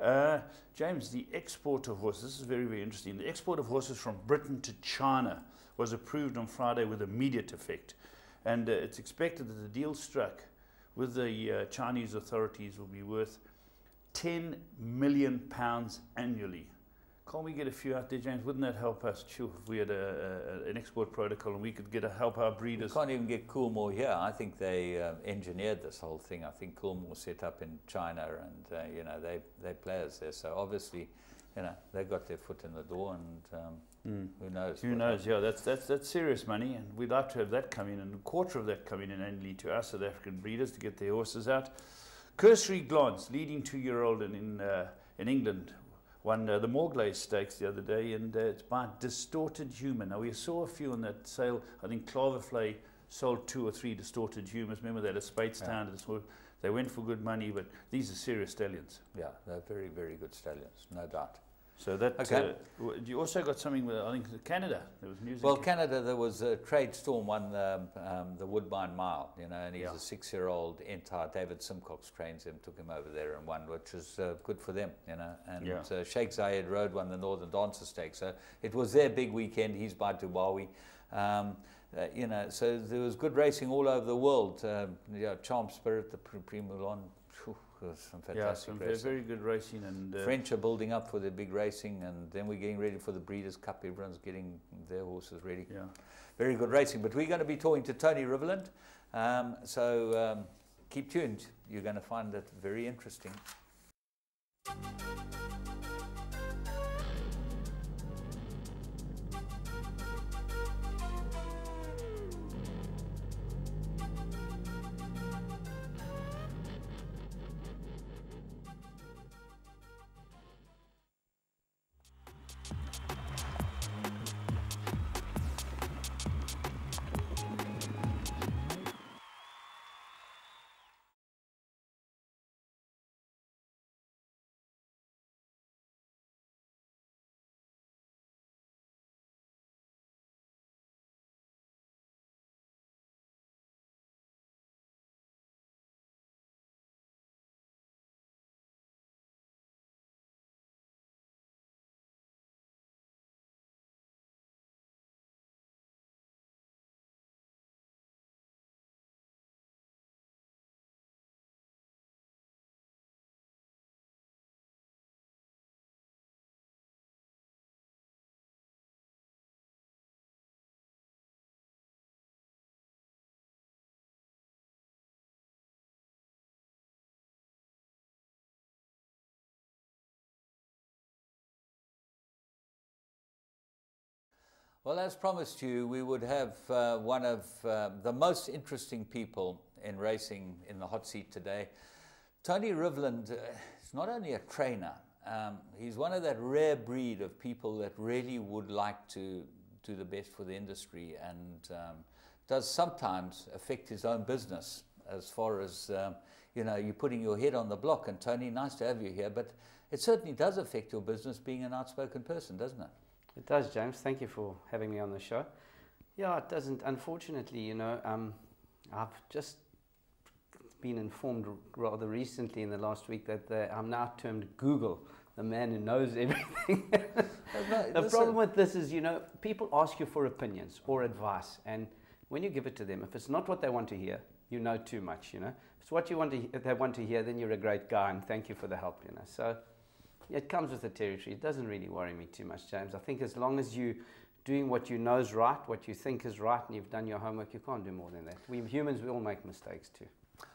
Speaker 2: Uh, James, the export of horses, this is very, very interesting. The export of horses from Britain to China was approved on Friday with immediate effect. And uh, it's expected that the deal struck with the uh, Chinese authorities will be worth 10 million pounds annually. Can't we get a few out there, James? Wouldn't that help us? Sure, if we had a, a, an export protocol and we could get a help our breeders.
Speaker 1: can't even get Coolmore here. I think they uh, engineered this whole thing. I think Coolmore set up in China, and uh, you know they they players there. So obviously, you know they got their foot in the door, and um,
Speaker 2: Mm.
Speaker 1: who knows?
Speaker 2: Who knows? Yeah, that's that's that's serious money, and we'd like to have that come in, and a quarter of that coming in annually to us South African breeders to get their horses out. Cursory glance, leading two-year-old in in, uh, in England, won uh, the Moyglare Stakes the other day, and uh, it's by Distorted Humor. Now we saw a few on that sale. I think Claverflay sold two or three Distorted Humors. Remember that at Speightstown? Yeah. They went for good money, but these are serious stallions.
Speaker 1: Yeah, they're very very good stallions, no doubt.
Speaker 2: So that
Speaker 1: Okay.
Speaker 2: uh, you also got something with I think Canada. There was news.
Speaker 1: Well, Canada, there was a trade storm won the, um, the Woodbine Mile, you know, and he's
Speaker 2: Yeah.
Speaker 1: a six-year-old entire. David Simcock trains him, took him over there and won, which is uh, good for them, you know. And
Speaker 2: Yeah.
Speaker 1: uh, Sheikh Zayed Road won the Northern Dancer Stakes, so it was their big weekend. He's by Dubawi. Um, uh, you know, so there was good racing all over the world. Um, yeah, Charm Spirit, the Prix Pri Moulin, was some
Speaker 2: yeah, some very,
Speaker 1: racing.
Speaker 2: very good racing and uh,
Speaker 1: French are building up for their big racing, and then we're getting ready for the Breeders' Cup. Everyone's getting their horses ready.
Speaker 2: yeah.
Speaker 1: Very good racing. But we're going to be talking to Tony Rivalland. Um, so um, keep tuned. You're going to find that very interesting. Well, as promised you, we would have uh, one of uh, the most interesting people in racing in the hot seat today. Tony Rivalland uh, is not only a trainer, um, he's one of that rare breed of people that really would like to do the best for the industry and um, does sometimes affect his own business as far as, um, you know, you're putting your head on the block. And Tony, nice to have you here, but it certainly does affect your business being an outspoken person, doesn't it?
Speaker 8: It does, James. Thank you for having me on the show. Yeah, it doesn't. Unfortunately, you know, um, I've just been informed rather recently in the last week that the, I'm now termed Google, the man who knows *laughs* everything. the problem with this is, you know, people ask you for opinions or advice, and when you give it to them, if it's not what they want to hear, you know too much. You know, if it's what you want to, if they want to hear, then you're a great guy, and thank you for the help. You know, so. It comes with the territory. It doesn't really worry me too much, James. I think as long as you doing what you know is right, what you think is right, and you've done your homework, you can't do more than that. We humans, we all make mistakes too.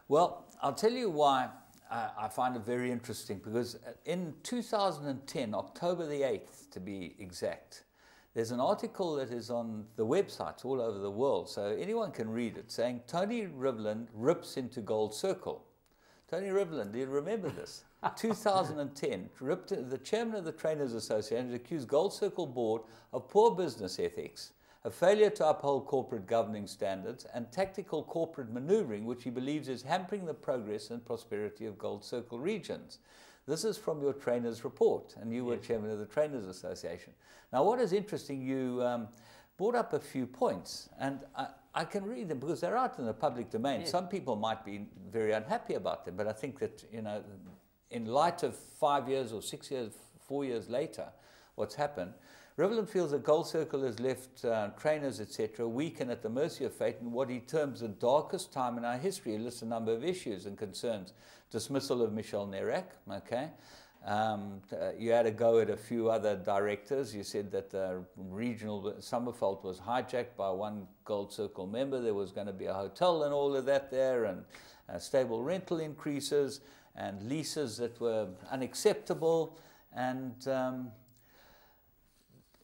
Speaker 1: Well, I'll tell you why uh, I find it very interesting because in 2010, October the 8th to be exact, there's an article that is on the websites all over the world, so anyone can read it, saying Tony Rivalland rips into Gold Circle. Tony Rivalland, do you remember this? *laughs* 2010, the chairman of the Trainers Association accused Gold Circle Board of poor business ethics a failure to uphold corporate governing standards, and tactical corporate maneuvering, which he believes is hampering the progress and prosperity of Gold Circle regions. This is from your trainer's report, and you were chairman of the Trainers Association. Now, what is interesting, you um, brought up a few points, and I, I, can read them because they're out in the public domain. Some people might be very unhappy about them, but I think that, you know, in light of five years or six years, four years later, what's happened, Rivalland feels that Gold Circle has left uh, trainers, etc., weak and at the mercy of fate in what he terms the darkest time in our history. He lists a number of issues and concerns. Dismissal of Michel Nairac, okay. Um, uh, you had a go at a few other directors. You said that the regional Summerveld was hijacked by one Gold Circle member. There was going to be a hotel and all of that there, and uh, stable rental increases and leases that were unacceptable. And um,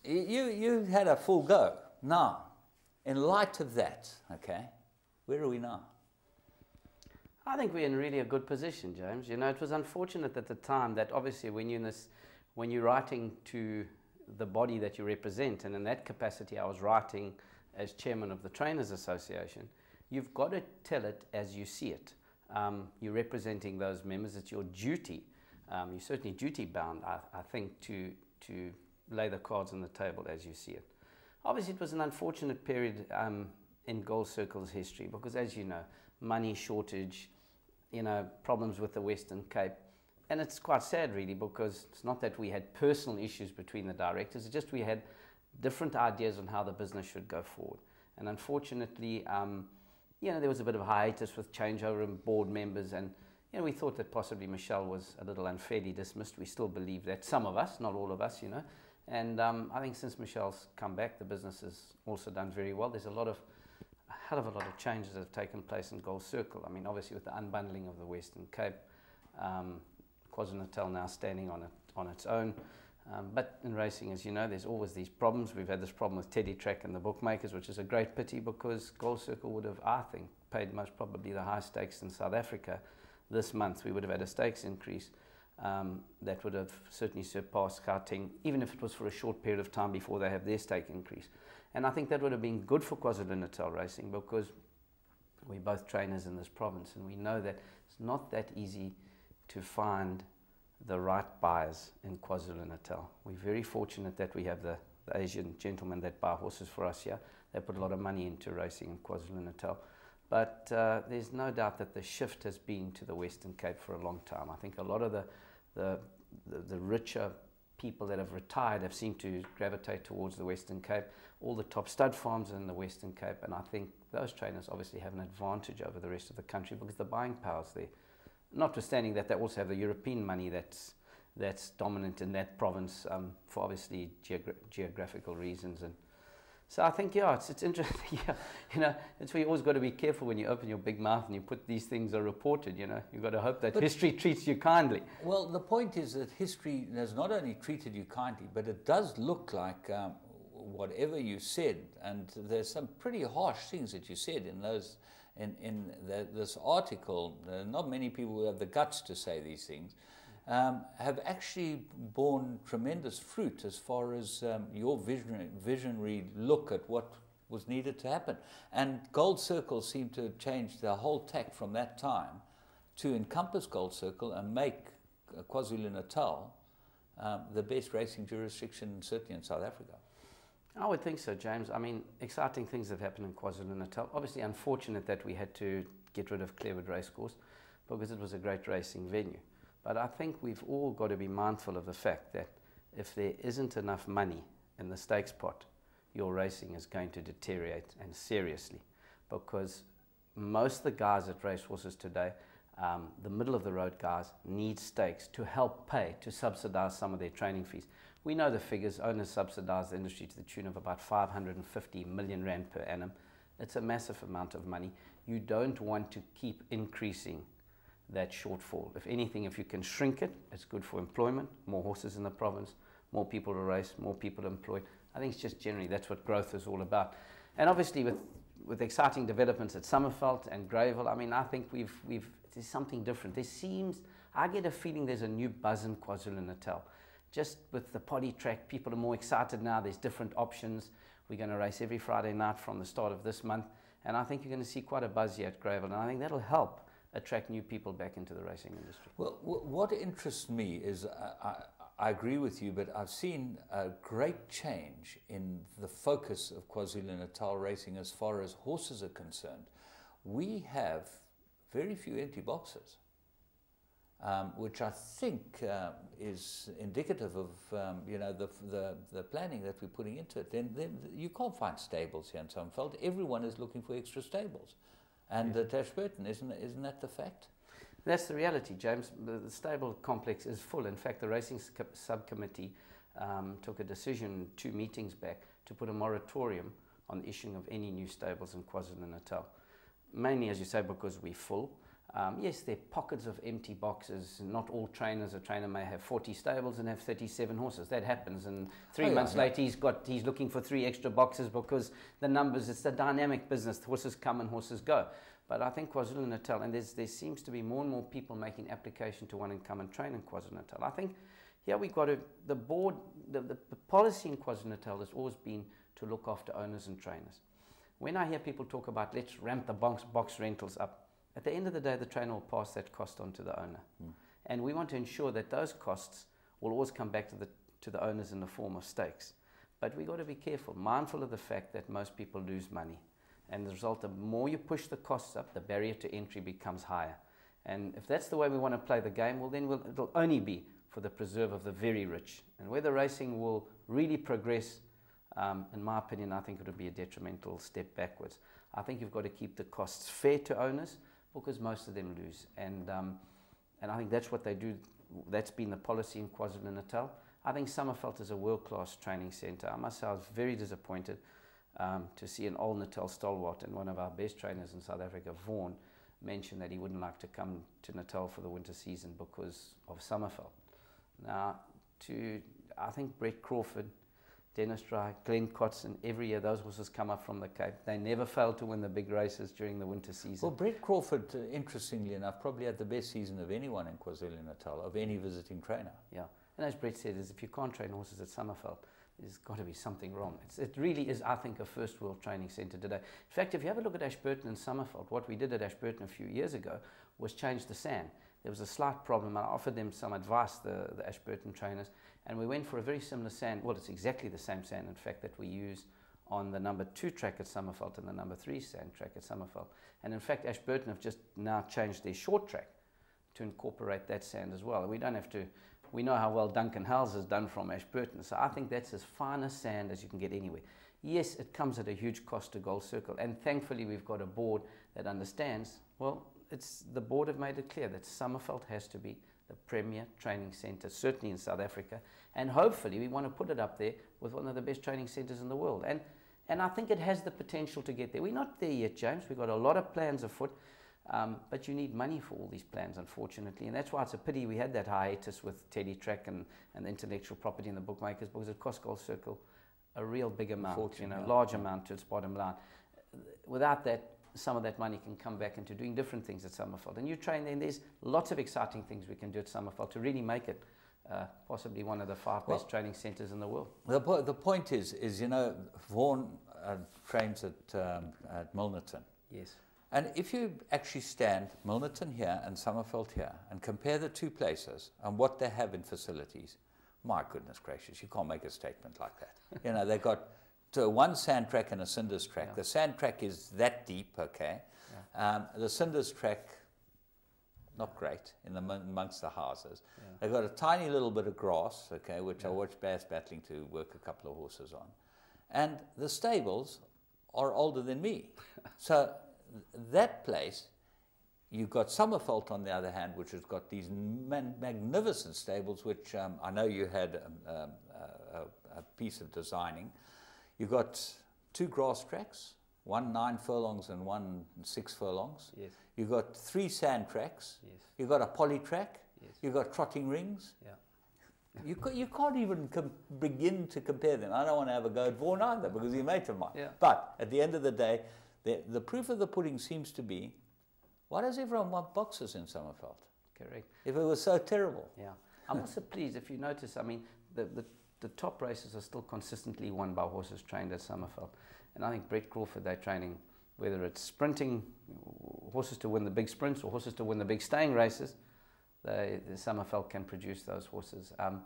Speaker 1: you, you had a full go. Now, in light of that, okay, where are we now?
Speaker 8: I think we're in really a good position, James. You know, it was unfortunate at the time that obviously when you're, this, when you're writing to the body that you represent, and in that capacity I was writing as chairman of the Trainers Association, you've got to tell it as you see it. Um, you're representing those members. It's your duty. Um, you're certainly duty bound, I, I think, to, to lay the cards on the table as you see it. Obviously, it was an unfortunate period um, in Gold Circle's history because, as you know, money shortage, you know, problems with the Western Cape. And it's quite sad, really, because it's not that we had personal issues between the directors, it's just we had different ideas on how the business should go forward. And unfortunately, um, you know, there was a bit of hiatus with changeover in board members and you know, we thought that possibly Michelle was a little unfairly dismissed. We still believe that. Some of us, not all of us, you know. And um, I think since Michelle's come back, the business has also done very well. There's a lot of, hell of a lot of changes that have taken place in Gold Circle. I mean, obviously with the unbundling of the Western Cape, um, KwaZulu-Natal now standing on, it, on its own. Um, but in racing, as you know, there's always these problems. We've had this problem with Tellytrack and the bookmakers, which is a great pity because Gold Circle would have, I think, paid most probably the high stakes in South Africa this month. We would have had a stakes increase um, that would have certainly surpassed Gauteng, even if it was for a short period of time before they have their stake increase. And I think that would have been good for KwaZulu-Natal racing because we're both trainers in this province and we know that it's not that easy to find the right buyers in KwaZulu-Natal. We're very fortunate that we have the, the Asian gentlemen that buy horses for us here. They put a lot of money into racing in KwaZulu-Natal. But uh, there's no doubt that the shift has been to the Western Cape for a long time. I think a lot of the the, the, the richer people that have retired have seemed to gravitate towards the Western Cape. All the top stud farms in the Western Cape, and I think those trainers obviously have an advantage over the rest of the country because the buying power's there. Notwithstanding that, they also have the European money that's that's dominant in that province um, for obviously geogra geographical reasons and so I think, yeah, it's, it's interesting. *laughs* yeah, you know, it's where you always got to be careful when you open your big mouth and you put these things are reported, you know. You've got to hope that but, history treats you kindly.
Speaker 1: Well, the point is that history has not only treated you kindly, but it does look like um, whatever you said, and there's some pretty harsh things that you said in those, in, in the, this article. Uh, not many people have the guts to say these things um, have actually borne tremendous fruit as far as um, your visionary, visionary look at what was needed to happen. And Gold Circle seemed to have changed the whole tack from that time to encompass Gold Circle and make uh, KwaZulu-Natal um, the best racing jurisdiction, certainly in South Africa.
Speaker 8: I would think so, James. I mean, exciting things have happened in KwaZulu-Natal. Obviously, unfortunate that we had to get rid of Clairwood Racecourse because it was a great racing venue. But I think we've all got to be mindful of the fact that if there isn't enough money in the stakes pot, your racing is going to deteriorate and seriously because most of the guys at race horses today, um, the middle of the road guys, need stakes to help pay, to subsidize some of their training fees. We know the figures, owners subsidize the industry to the tune of about 550 million rand per annum. It's a massive amount of money. You don't want to keep increasing that shortfall. If anything, if you can shrink it, it's good for employment, more horses in the province, more people to race, more people employed. I think it's just generally that's what growth is all about. And obviously with, with exciting developments at Summerveld and Greyville, I mean, I think we've, we've, there's something different. There seems, I get a feeling there's a new buzz in KwaZulu-Natal. Just with the poly track, people are more excited now. There's different options. We're going to race every Friday night from the start of this month. And I think you're going to see quite a buzz here at Greyville. And I think that'll help attract new people back into the racing industry.
Speaker 1: Well, what interests me is uh, I, I, agree with you, but I've seen a great change in the focus of KwaZulu Natal racing as far as horses are concerned. We have very few empty boxes. Um, which I think uh, is indicative of um, you know the, the, the planning that we're putting into it. Then, then you can't find stables here in Summerveld. Everyone is looking for extra stables, and yes. at Ashburton, isn't isn't that the fact?
Speaker 8: That's the reality, James. The, the stable complex is full. In fact, the racing subcommittee um, took a decision two meetings back to put a moratorium on the issuing of any new stables in KwaZulu Natal. Mainly, as you say, because we're full. Um, yes, there are pockets of empty boxes. Not all trainers, a trainer may have 40 stables and have 37 horses. That happens. And three oh, months yeah, later, he's got he's looking for three extra boxes because the numbers. It's a dynamic business. Horses come and horses go. But I think KwaZulu Natal, and there seems to be more and more people making application to want to come and train in KwaZulu Natal. I think here we've got to, the board, the, the, the policy in KwaZulu Natal has always been to look after owners and trainers. When I hear people talk about let's ramp the box, box rentals up, at the end of the day, the trainer will pass that cost on to the owner. Mm. And we want to ensure that those costs will always come back to the, to the owners in the form of stakes. But we've got to be careful, mindful of the fact that most people lose money. And the result, the more you push the costs up, the barrier to entry becomes higher. And if that's the way we want to play the game, well, then we'll, it'll only be for the preserve of the very rich. And whether racing will really progress, um, in my opinion, I think it would be a detrimental step backwards. I think you've got to keep the costs fair to owners because most of them lose. And, um, and I think that's what they do. That's been the policy in KwaZulu Natal. I think Summerveld is a world class training centre. I say, I was very disappointed um, to see an old Natal stalwart and one of our best trainers in South Africa, Vaughan, mention that he wouldn't like to come to Natal for the winter season because of Summerveld. Now, to I think Brett Crawford Dennis Dry, Glenn Kotzen, every year those horses come up from the Cape. They never fail to win the big races during the winter season.
Speaker 1: Well, Brett Crawford, uh, interestingly enough, probably had the best season of anyone in KwaZulu Natal, of any visiting trainer.
Speaker 8: Yeah. And as Brett said, is if you can't train horses at Summerveld, there's got to be something wrong. It's, it really is, I think, a first world training centre today. In fact, if you have a look at Ashburton and Summerveld, what we did at Ashburton a few years ago was change the sand. There was a slight problem. I offered them some advice, the, the Ashburton trainers, and we went for a very similar sand. Well, it's exactly the same sand, in fact, that we use on the number two track at Summerveld and the number three sand track at Summerveld. And in fact, Ashburton have just now changed their short track to incorporate that sand as well. We don't have to, we know how well Duncan Howells has done from Ashburton. So I think that's as fine a sand as you can get anywhere. Yes, it comes at a huge cost to Gold Circle. And thankfully, we've got a board that understands, well, it's, the board have made it clear that Summerveld has to be the premier training centre, certainly in South Africa. And hopefully, we want to put it up there with one of the best training centres in the world. And, and I think it has the potential to get there. We're not there yet, James. We've got a lot of plans afoot. Um, but you need money for all these plans, unfortunately. And that's why it's a pity we had that hiatus with Tellytrack and, and the intellectual property and the bookmakers because it cost Gold Circle a real big amount, you know, large amount to its bottom line. Without that, some of that money can come back into doing different things at Summerveld. And you train there, there's lots of exciting things we can do at Summerveld to really make it uh, possibly one of the five well, best training centres in the world.
Speaker 1: The, po- the point is, is you know, Vaughan uh, trains at, um, at Milnerton.
Speaker 8: Yes.
Speaker 1: And if you actually stand Milnerton here and Summerveld here and compare the two places and what they have in facilities, my goodness gracious, you can't make a statement like that. you know, they've got to one sand track and a cinders track. Yeah. The sand track is that deep, okay. Yeah. Um, the cinders track, not great in the amongst the houses. Yeah. They've got a tiny little bit of grass, okay, which I watched Bass battling to work a couple of horses on, and the stables are older than me. *laughs* so that place, you've got Summerveld on the other hand, which has got these magnificent stables, which um, I know you had um, um, a, a piece of designing. You've got two grass tracks, one nine furlongs and one six furlongs.
Speaker 8: Yes.
Speaker 1: You've got three sand tracks.
Speaker 8: Yes.
Speaker 1: You've got a poly track. Yes. You've got trotting rings.
Speaker 8: Yeah.
Speaker 1: You, you can't even com- begin to compare them. I don't want to have a go at Vaughan either because he's a mate of mine.
Speaker 8: Yeah.
Speaker 1: But at the end of the day, the, the proof of the pudding seems to be why does everyone want boxes in Summerveld?
Speaker 8: Correct.
Speaker 1: If it was so terrible.
Speaker 8: Yeah. I'm also pleased if you notice, I mean, the, the the top races are still consistently won by horses trained at Summerveld. And I think Brett Crawford, they're training, whether it's sprinting, horses to win the big sprints or horses to win the big staying races, they, the Summerveld can produce those horses. Um,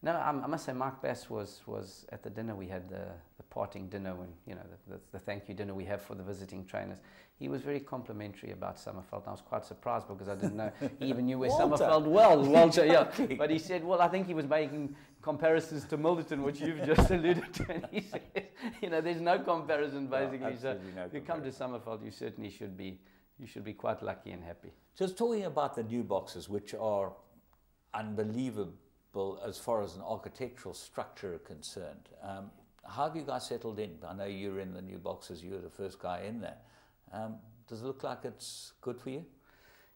Speaker 8: no, I, I must say Mark Bass was, was at the dinner we had, the, the parting dinner, when, you know, the, the, the thank you dinner we have for the visiting trainers. He was very complimentary about Summerveld. I was quite surprised because I didn't know *laughs* he even knew where Summerveld well. *laughs* Walter, yeah. But he said, well, I think he was making comparisons to Milnerton, which you've just *laughs* alluded to. And he said, you know, there's no comparison basically. No, so no if you come to Summerveld, you certainly should be, you should be quite lucky and happy.
Speaker 1: Just talking about the new boxes, which are unbelievable as far as an architectural structure are concerned. Um, how have you guys settled in? I know you're in the new boxes, you were the first guy in there. Um, does it look like it's good for you?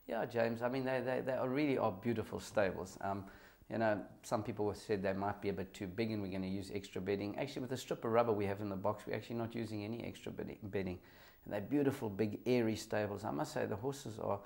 Speaker 8: Yeah, James. I mean, they, they, they are really are beautiful stables. Um, you know, some people have said they might be a bit too big and we're going to use extra bedding. Actually, with the strip of rubber we have in the box, we're actually not using any extra bedding. And they're beautiful, big, airy stables. I must say the horses are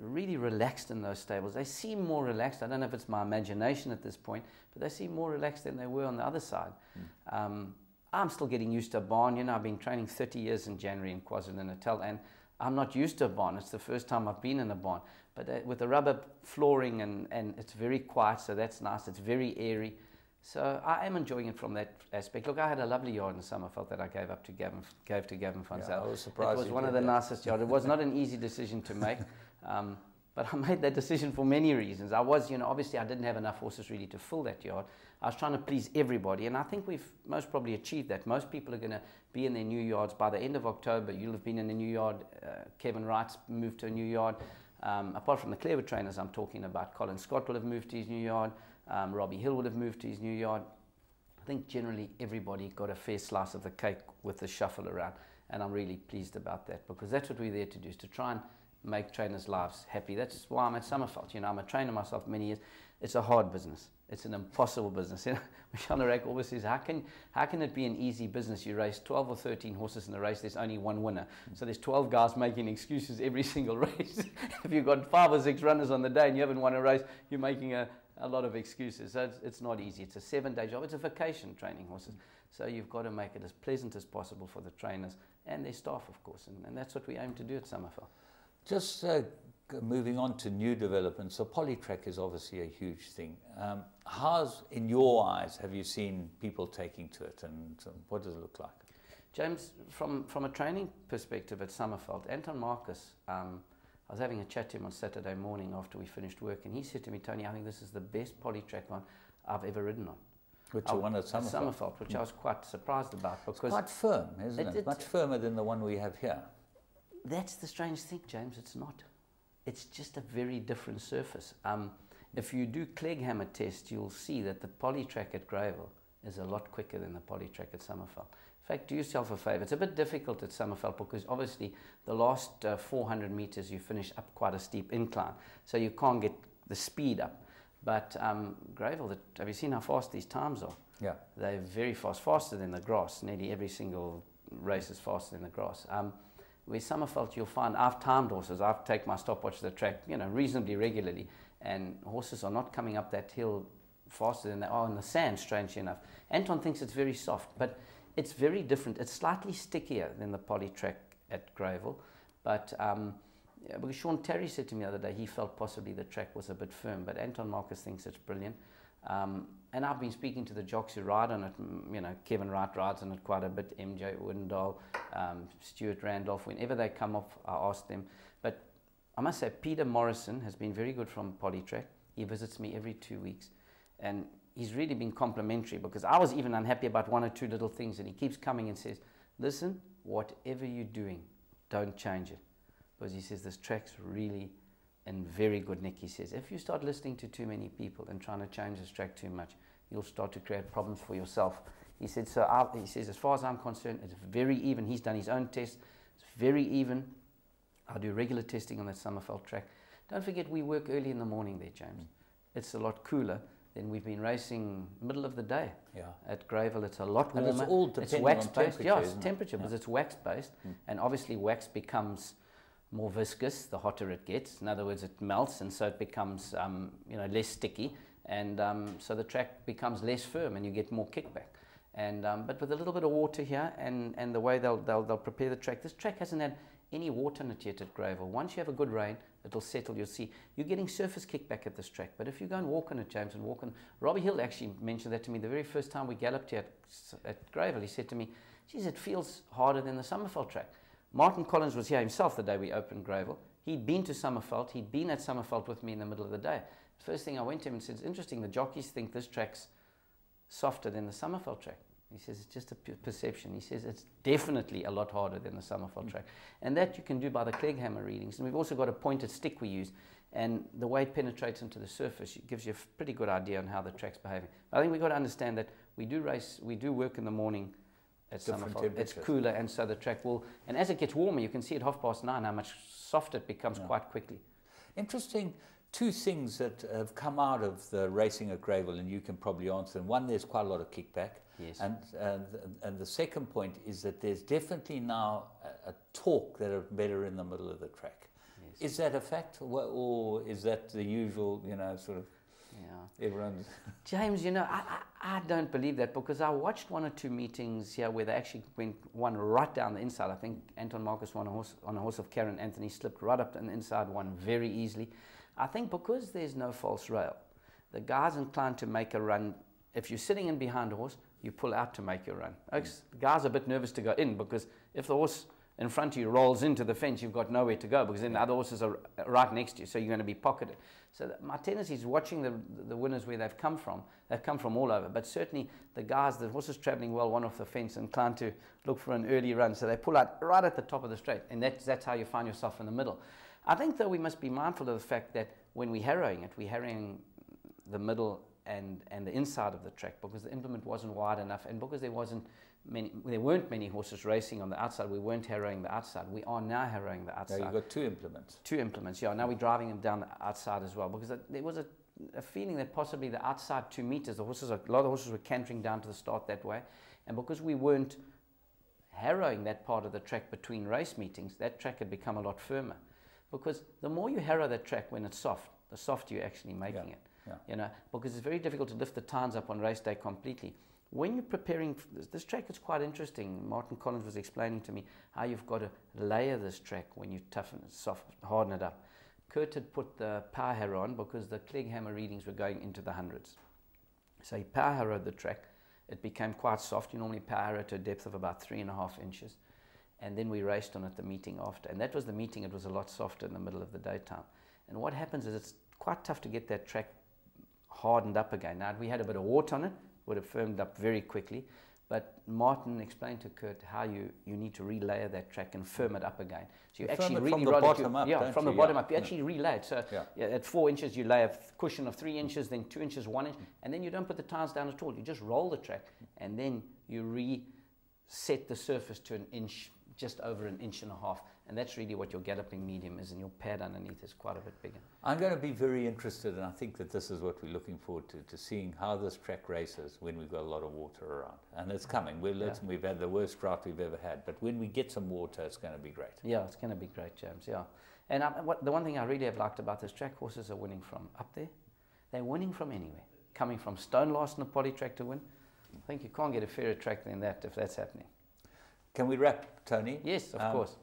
Speaker 8: really relaxed in those stables. They seem more relaxed. I don't know if it's my imagination at this point, but they seem more relaxed than they were on the other side. Mm. Um, I'm still getting used to a barn. You know, I've been training 30 years in January in KwaZulu-Natal, and I'm not used to a barn. It's the first time I've been in a barn. But uh, with the rubber flooring, and, and it's very quiet, so that's nice. It's very airy. So I am enjoying it from that aspect. Look, I had a lovely yard in Summerveld that I gave up to Gavin, gave to Gavin van
Speaker 1: yeah, I was surprised.
Speaker 8: It was one of the that. nicest yards. It was not an easy decision to make. *laughs* Um, but I made that decision for many reasons. I was, you know, obviously I didn't have enough horses really to fill that yard. I was trying to please everybody, and I think we've most probably achieved that. Most people are going to be in their new yards by the end of October. You'll have been in a new yard. Uh, Kevin Wright's moved to a new yard. Um, apart from the clever trainers I'm talking about, Colin Scott will have moved to his new yard. Um, Robbie Hill would have moved to his new yard. I think generally everybody got a fair slice of the cake with the shuffle around, and I'm really pleased about that because that's what we're there to do, is to try and make trainers' lives happy. That's why I'm at Summerveld. You know, I'm a trainer myself many years. It's a hard business. It's an impossible business. *laughs* You know, Michel Nairac always says, how can, how can it be an easy business? You race 12 or 13 horses in a race, there's only one winner. So there's 12 guys making excuses every *laughs* single race. *laughs* if you've got five or six runners on the day and you haven't won a race, you're making a, a lot of excuses. So it's, it's not easy. It's a seven-day job. It's a vacation training horses. So you've got to make it as pleasant as possible for the trainers and their staff, of course. And, and that's what we aim to do at Summerveld.
Speaker 1: Just uh, moving on to new developments, so Polytrack is obviously a huge thing. Um, how's, in your eyes, have you seen people taking to it and um, what does it look like?
Speaker 8: James, from, from a training perspective at Summerveld, Anton Marcus, um, I was having a chat to him on Saturday morning after we finished work, and he said to me, Tony, I think this is the best Polytrack one I've ever ridden on.
Speaker 1: Which I, one at?
Speaker 8: Summerveld, which mm. I was quite surprised about.
Speaker 1: Because it's quite firm, isn't it? it? Much firmer than the one we have here.
Speaker 8: That's the strange thing, James. It's not. It's just a very different surface. Um, if you do Clegghammer test, you'll see that the polytrack at Greyville is a lot quicker than the polytrack at Summerveld. In fact, do yourself a favour. It's a bit difficult at Summerveld because obviously the last uh, 400 metres you finish up quite a steep incline, so you can't get the speed up. But um, the, have you seen how fast these times are?
Speaker 1: Yeah.
Speaker 8: They're very fast, faster than the grass. Nearly every single race is faster than the grass. Um, where Summerveld you'll find I've timed horses. I've taken my stopwatch to the track, you know, reasonably regularly, and horses are not coming up that hill faster than they are in the sand. Strangely enough, Anton thinks it's very soft, but it's very different. It's slightly stickier than the poly track at Greyville, but um, yeah, because Sean Terry said to me the other day he felt possibly the track was a bit firm, but Anton Marcus thinks it's brilliant. Um, and I've been speaking to the jocks who ride on it. You know, Kevin Wright rides on it quite a bit. MJ Odendaal, um, Stuart Randolph. Whenever they come off, I ask them. But I must say, Peter Morrison has been very good from Polytrack. He visits me every two weeks, and he's really been complimentary because I was even unhappy about one or two little things, and he keeps coming and says, "Listen, whatever you're doing, don't change it," because he says this track's really in very good nick. He says, if you start listening to too many people and trying to change this track too much, you'll start to create problems for yourself. He said, so I, he says, as far as I'm concerned, it's very even. He's done his own test. It's very even. I'll do regular testing on that Summerveld track. Don't forget, we work early in the morning there, James. Mm. It's a lot cooler than we've been racing middle of the day.
Speaker 1: Yeah.
Speaker 8: At Greyville, it's a lot warmer.
Speaker 1: And it's all depending
Speaker 8: it's wax
Speaker 1: on
Speaker 8: based.
Speaker 1: Yeah,
Speaker 8: it's temperature, yeah. because it's wax based. Mm. And obviously, wax becomes more viscous the hotter it gets. In other words, it melts and so it becomes um, you know less sticky. And um, so the track becomes less firm and you get more kickback. And, um, but with a little bit of water here and, and the way they'll, they'll, they'll prepare the track, this track hasn't had any water in it yet at Greyville. Once you have a good rain, it'll settle. You'll see you're getting surface kickback at this track. But if you go and walk on it, James, and walk on, Robbie Hill actually mentioned that to me the very first time we galloped here at, at Greyville. He said to me, "Geez, it feels harder than the Summerveld track." Martin Collins was here himself the day we opened Greyville. He'd been to Summerveld. He'd been at Summerveld with me in the middle of the day. First thing I went to him and said, "It's interesting. The jockeys think this track's softer than the Summerveld track." He says it's just a perception. He says it's definitely a lot harder than the Summerveld mm. track. And that you can do by the Clegghammer readings. And we've also got a pointed stick we use. And the way it penetrates into the surface it gives you a pretty good idea on how the track's behaving. But I think we've got to understand that we do race, we do work in the morning at. It's cooler, and so the track will. And as it gets warmer, you can see at half past nine how much softer it becomes yeah. quite quickly.
Speaker 1: Interesting two things that have come out of the racing at Greyville, and you can probably answer them. One, there's quite a lot of kickback.
Speaker 8: Yes.
Speaker 1: And, uh, and the second point is that there's definitely now a, a talk that are better in the middle of the track. Yes. Is that a fact, or is that the usual, you know, sort of. Everyone's *laughs*
Speaker 8: James, you know, I, I, I, don't believe that because I watched one or two meetings here where they actually went one right down the inside. I think Anton Marcus won a horse on a horse of Karen Anthony slipped right up on the inside one very easily. I think because there's no false rail, the guy's inclined to make a run. If you're sitting in behind a horse, you pull out to make your run. Mm. The guy's a bit nervous to go in because if the horse in front of you rolls into the fence, you've got nowhere to go because then the other horses are right next to you, so you're going to be pocketed. So my tendency is watching the, the winners where they've come from. They've come from all over, but certainly the guys, the horses travelling well, one off the fence, inclined to look for an early run, so they pull out right at the top of the straight, and that's, that's how you find yourself in the middle. I think, though, we must be mindful of the fact that when we're harrowing it, we're harrowing the middle and, and the inside of the track because the implement wasn't wide enough and because there wasn't many, there weren't many horses racing on the outside, we weren't harrowing the outside. We are now harrowing the outside.
Speaker 1: Now you've got two implements.
Speaker 8: Two implements, yeah. Now we're driving them down the outside as well because there was a, a feeling that possibly the outside two meters, the horses, a lot of horses were cantering down to the start that way. And because we weren't harrowing that part of the track between race meetings, that track had become a lot firmer. Because the more you harrow that track when it's soft, the softer you're actually making
Speaker 1: yeah.
Speaker 8: it. Yeah. You know, because it's very difficult to lift the tines up on race day completely. When you're preparing this, this, track, is quite interesting. Martin Collins was explaining to me how you've got to layer this track when you toughen it, soft, harden it up. Kurt had put the power harrow on because the Clegghammer readings were going into the hundreds. So he power harrowed the track. It became quite soft. You normally power harrow to a depth of about three and a half inches and then we raced on it the meeting after. And that was the meeting, it was a lot softer in the middle of the daytime. And what happens is it's quite tough to get that track hardened up again. Now, we had a bit of water on it, would have firmed up very quickly. But Martin explained to Kurt how you, you need to relayer that track and firm it up again.
Speaker 1: So you, you actually really from the bottom up,
Speaker 8: yeah, from the
Speaker 1: you?
Speaker 8: bottom
Speaker 1: yeah.
Speaker 8: up. You yeah. actually relay it. So yeah. yeah. at four inches, you lay a cushion of three inches, then two inches, one inch, and then you don't put the tires down at all. You just roll the track, and then you reset the surface to an inch just over an inch and a half. And that's really what your galloping medium is, and your pad underneath is quite a bit bigger.
Speaker 1: I'm going to be very interested, and I think that this is what we're looking forward to, to seeing how this track races when we've got a lot of water around. And it's coming. We're, yeah. We've had the worst drought we've ever had, but when we get some water, it's going to be great.
Speaker 8: Yeah, it's going to be great, James, yeah. And I, what, the one thing I really have liked about this track, horses are winning from up there. They're winning from anywhere. Coming from Stone Last in the poly track to win. I think you can't get a fairer track than that if that's happening.
Speaker 1: Can we wrap, Tony?
Speaker 8: Yes, of um, course.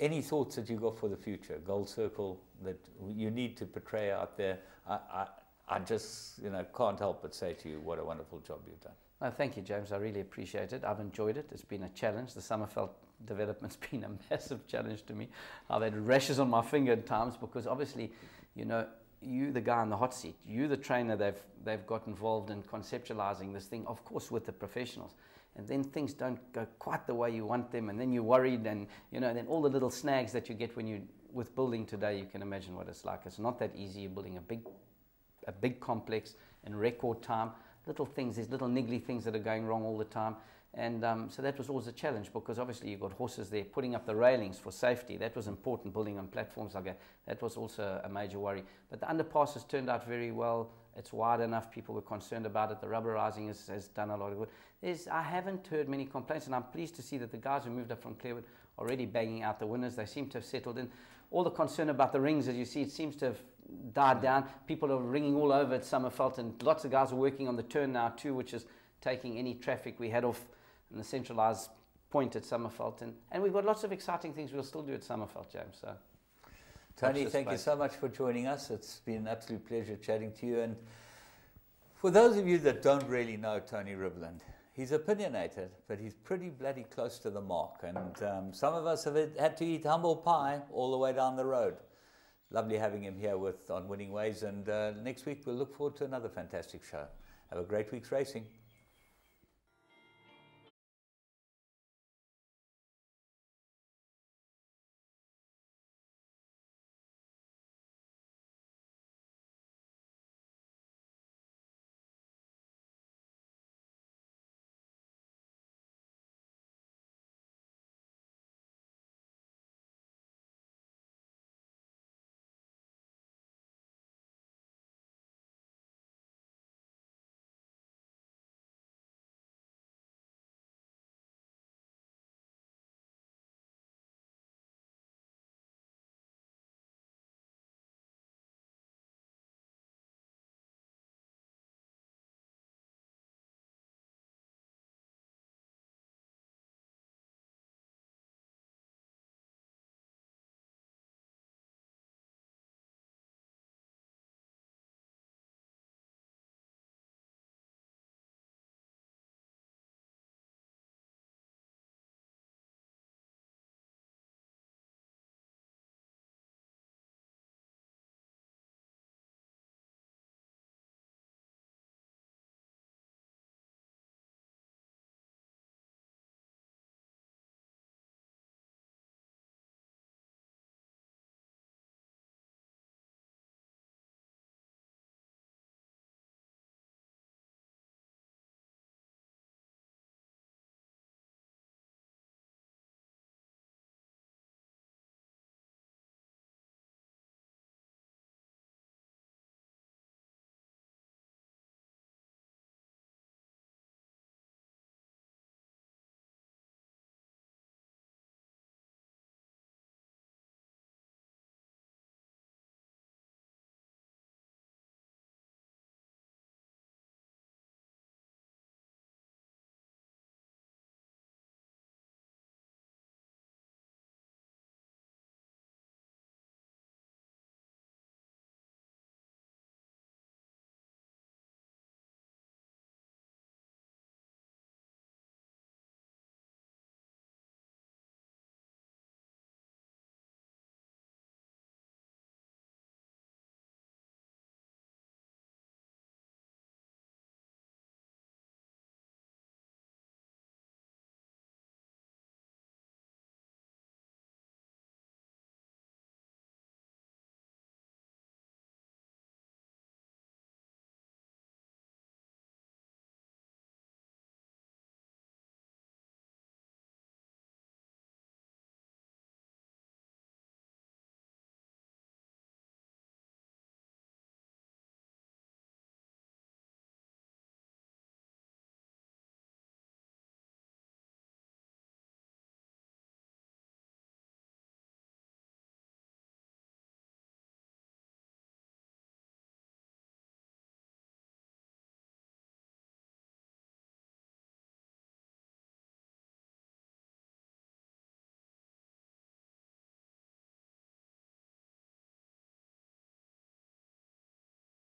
Speaker 1: Any thoughts that you've got for the future? Gold Circle that you need to portray out there. I, I, I just you know can't help but say to you, what a wonderful job you've done.
Speaker 8: Oh, thank you, James. I really appreciate it. I've enjoyed it. It's been a challenge. The Summerveld development's *laughs* been a massive challenge to me. I've had rashes on my finger at times because obviously, you know, you the guy in the hot seat, you the trainer, they've they've got involved in conceptualizing this thing, of course, with the professionals and then things don't go quite the way you want them, and then you're worried, and you know, then all the little snags that you get when you with building today, you can imagine what it's like. It's not that easy. You're building a big, a big complex in record time. Little things, these little niggly things that are going wrong all the time. And um, so that was always a challenge because obviously you've got horses there putting up the railings for safety. That was important, building on platforms like that. That was also a major worry. But the underpasses turned out very well. It's wide enough. People were concerned about it. The rubberizing has, has done a lot of good. There's, I haven't heard many complaints, and I'm pleased to see that the guys who moved up from Clairwood are already banging out the winners. They seem to have settled in. All the concern about the rings, as you see, it seems to have died mm. down. People are ringing all over at Summerveld, and lots of guys are working on the turn now too, which is taking any traffic we had off in the centralised point at Summerveld. And, and we've got lots of exciting things we'll still do at Summerveld, James. So.
Speaker 1: Tony, thank you so much for joining us. It's been an absolute pleasure chatting to you. And for those of you that don't really know Tony Rivalland, he's opinionated, but he's pretty bloody close to the mark. And um, some of us have had to eat humble pie all the way down the road. Lovely having him here with on Winning Ways. And uh, next week we'll look forward to another fantastic show. Have a great week's racing.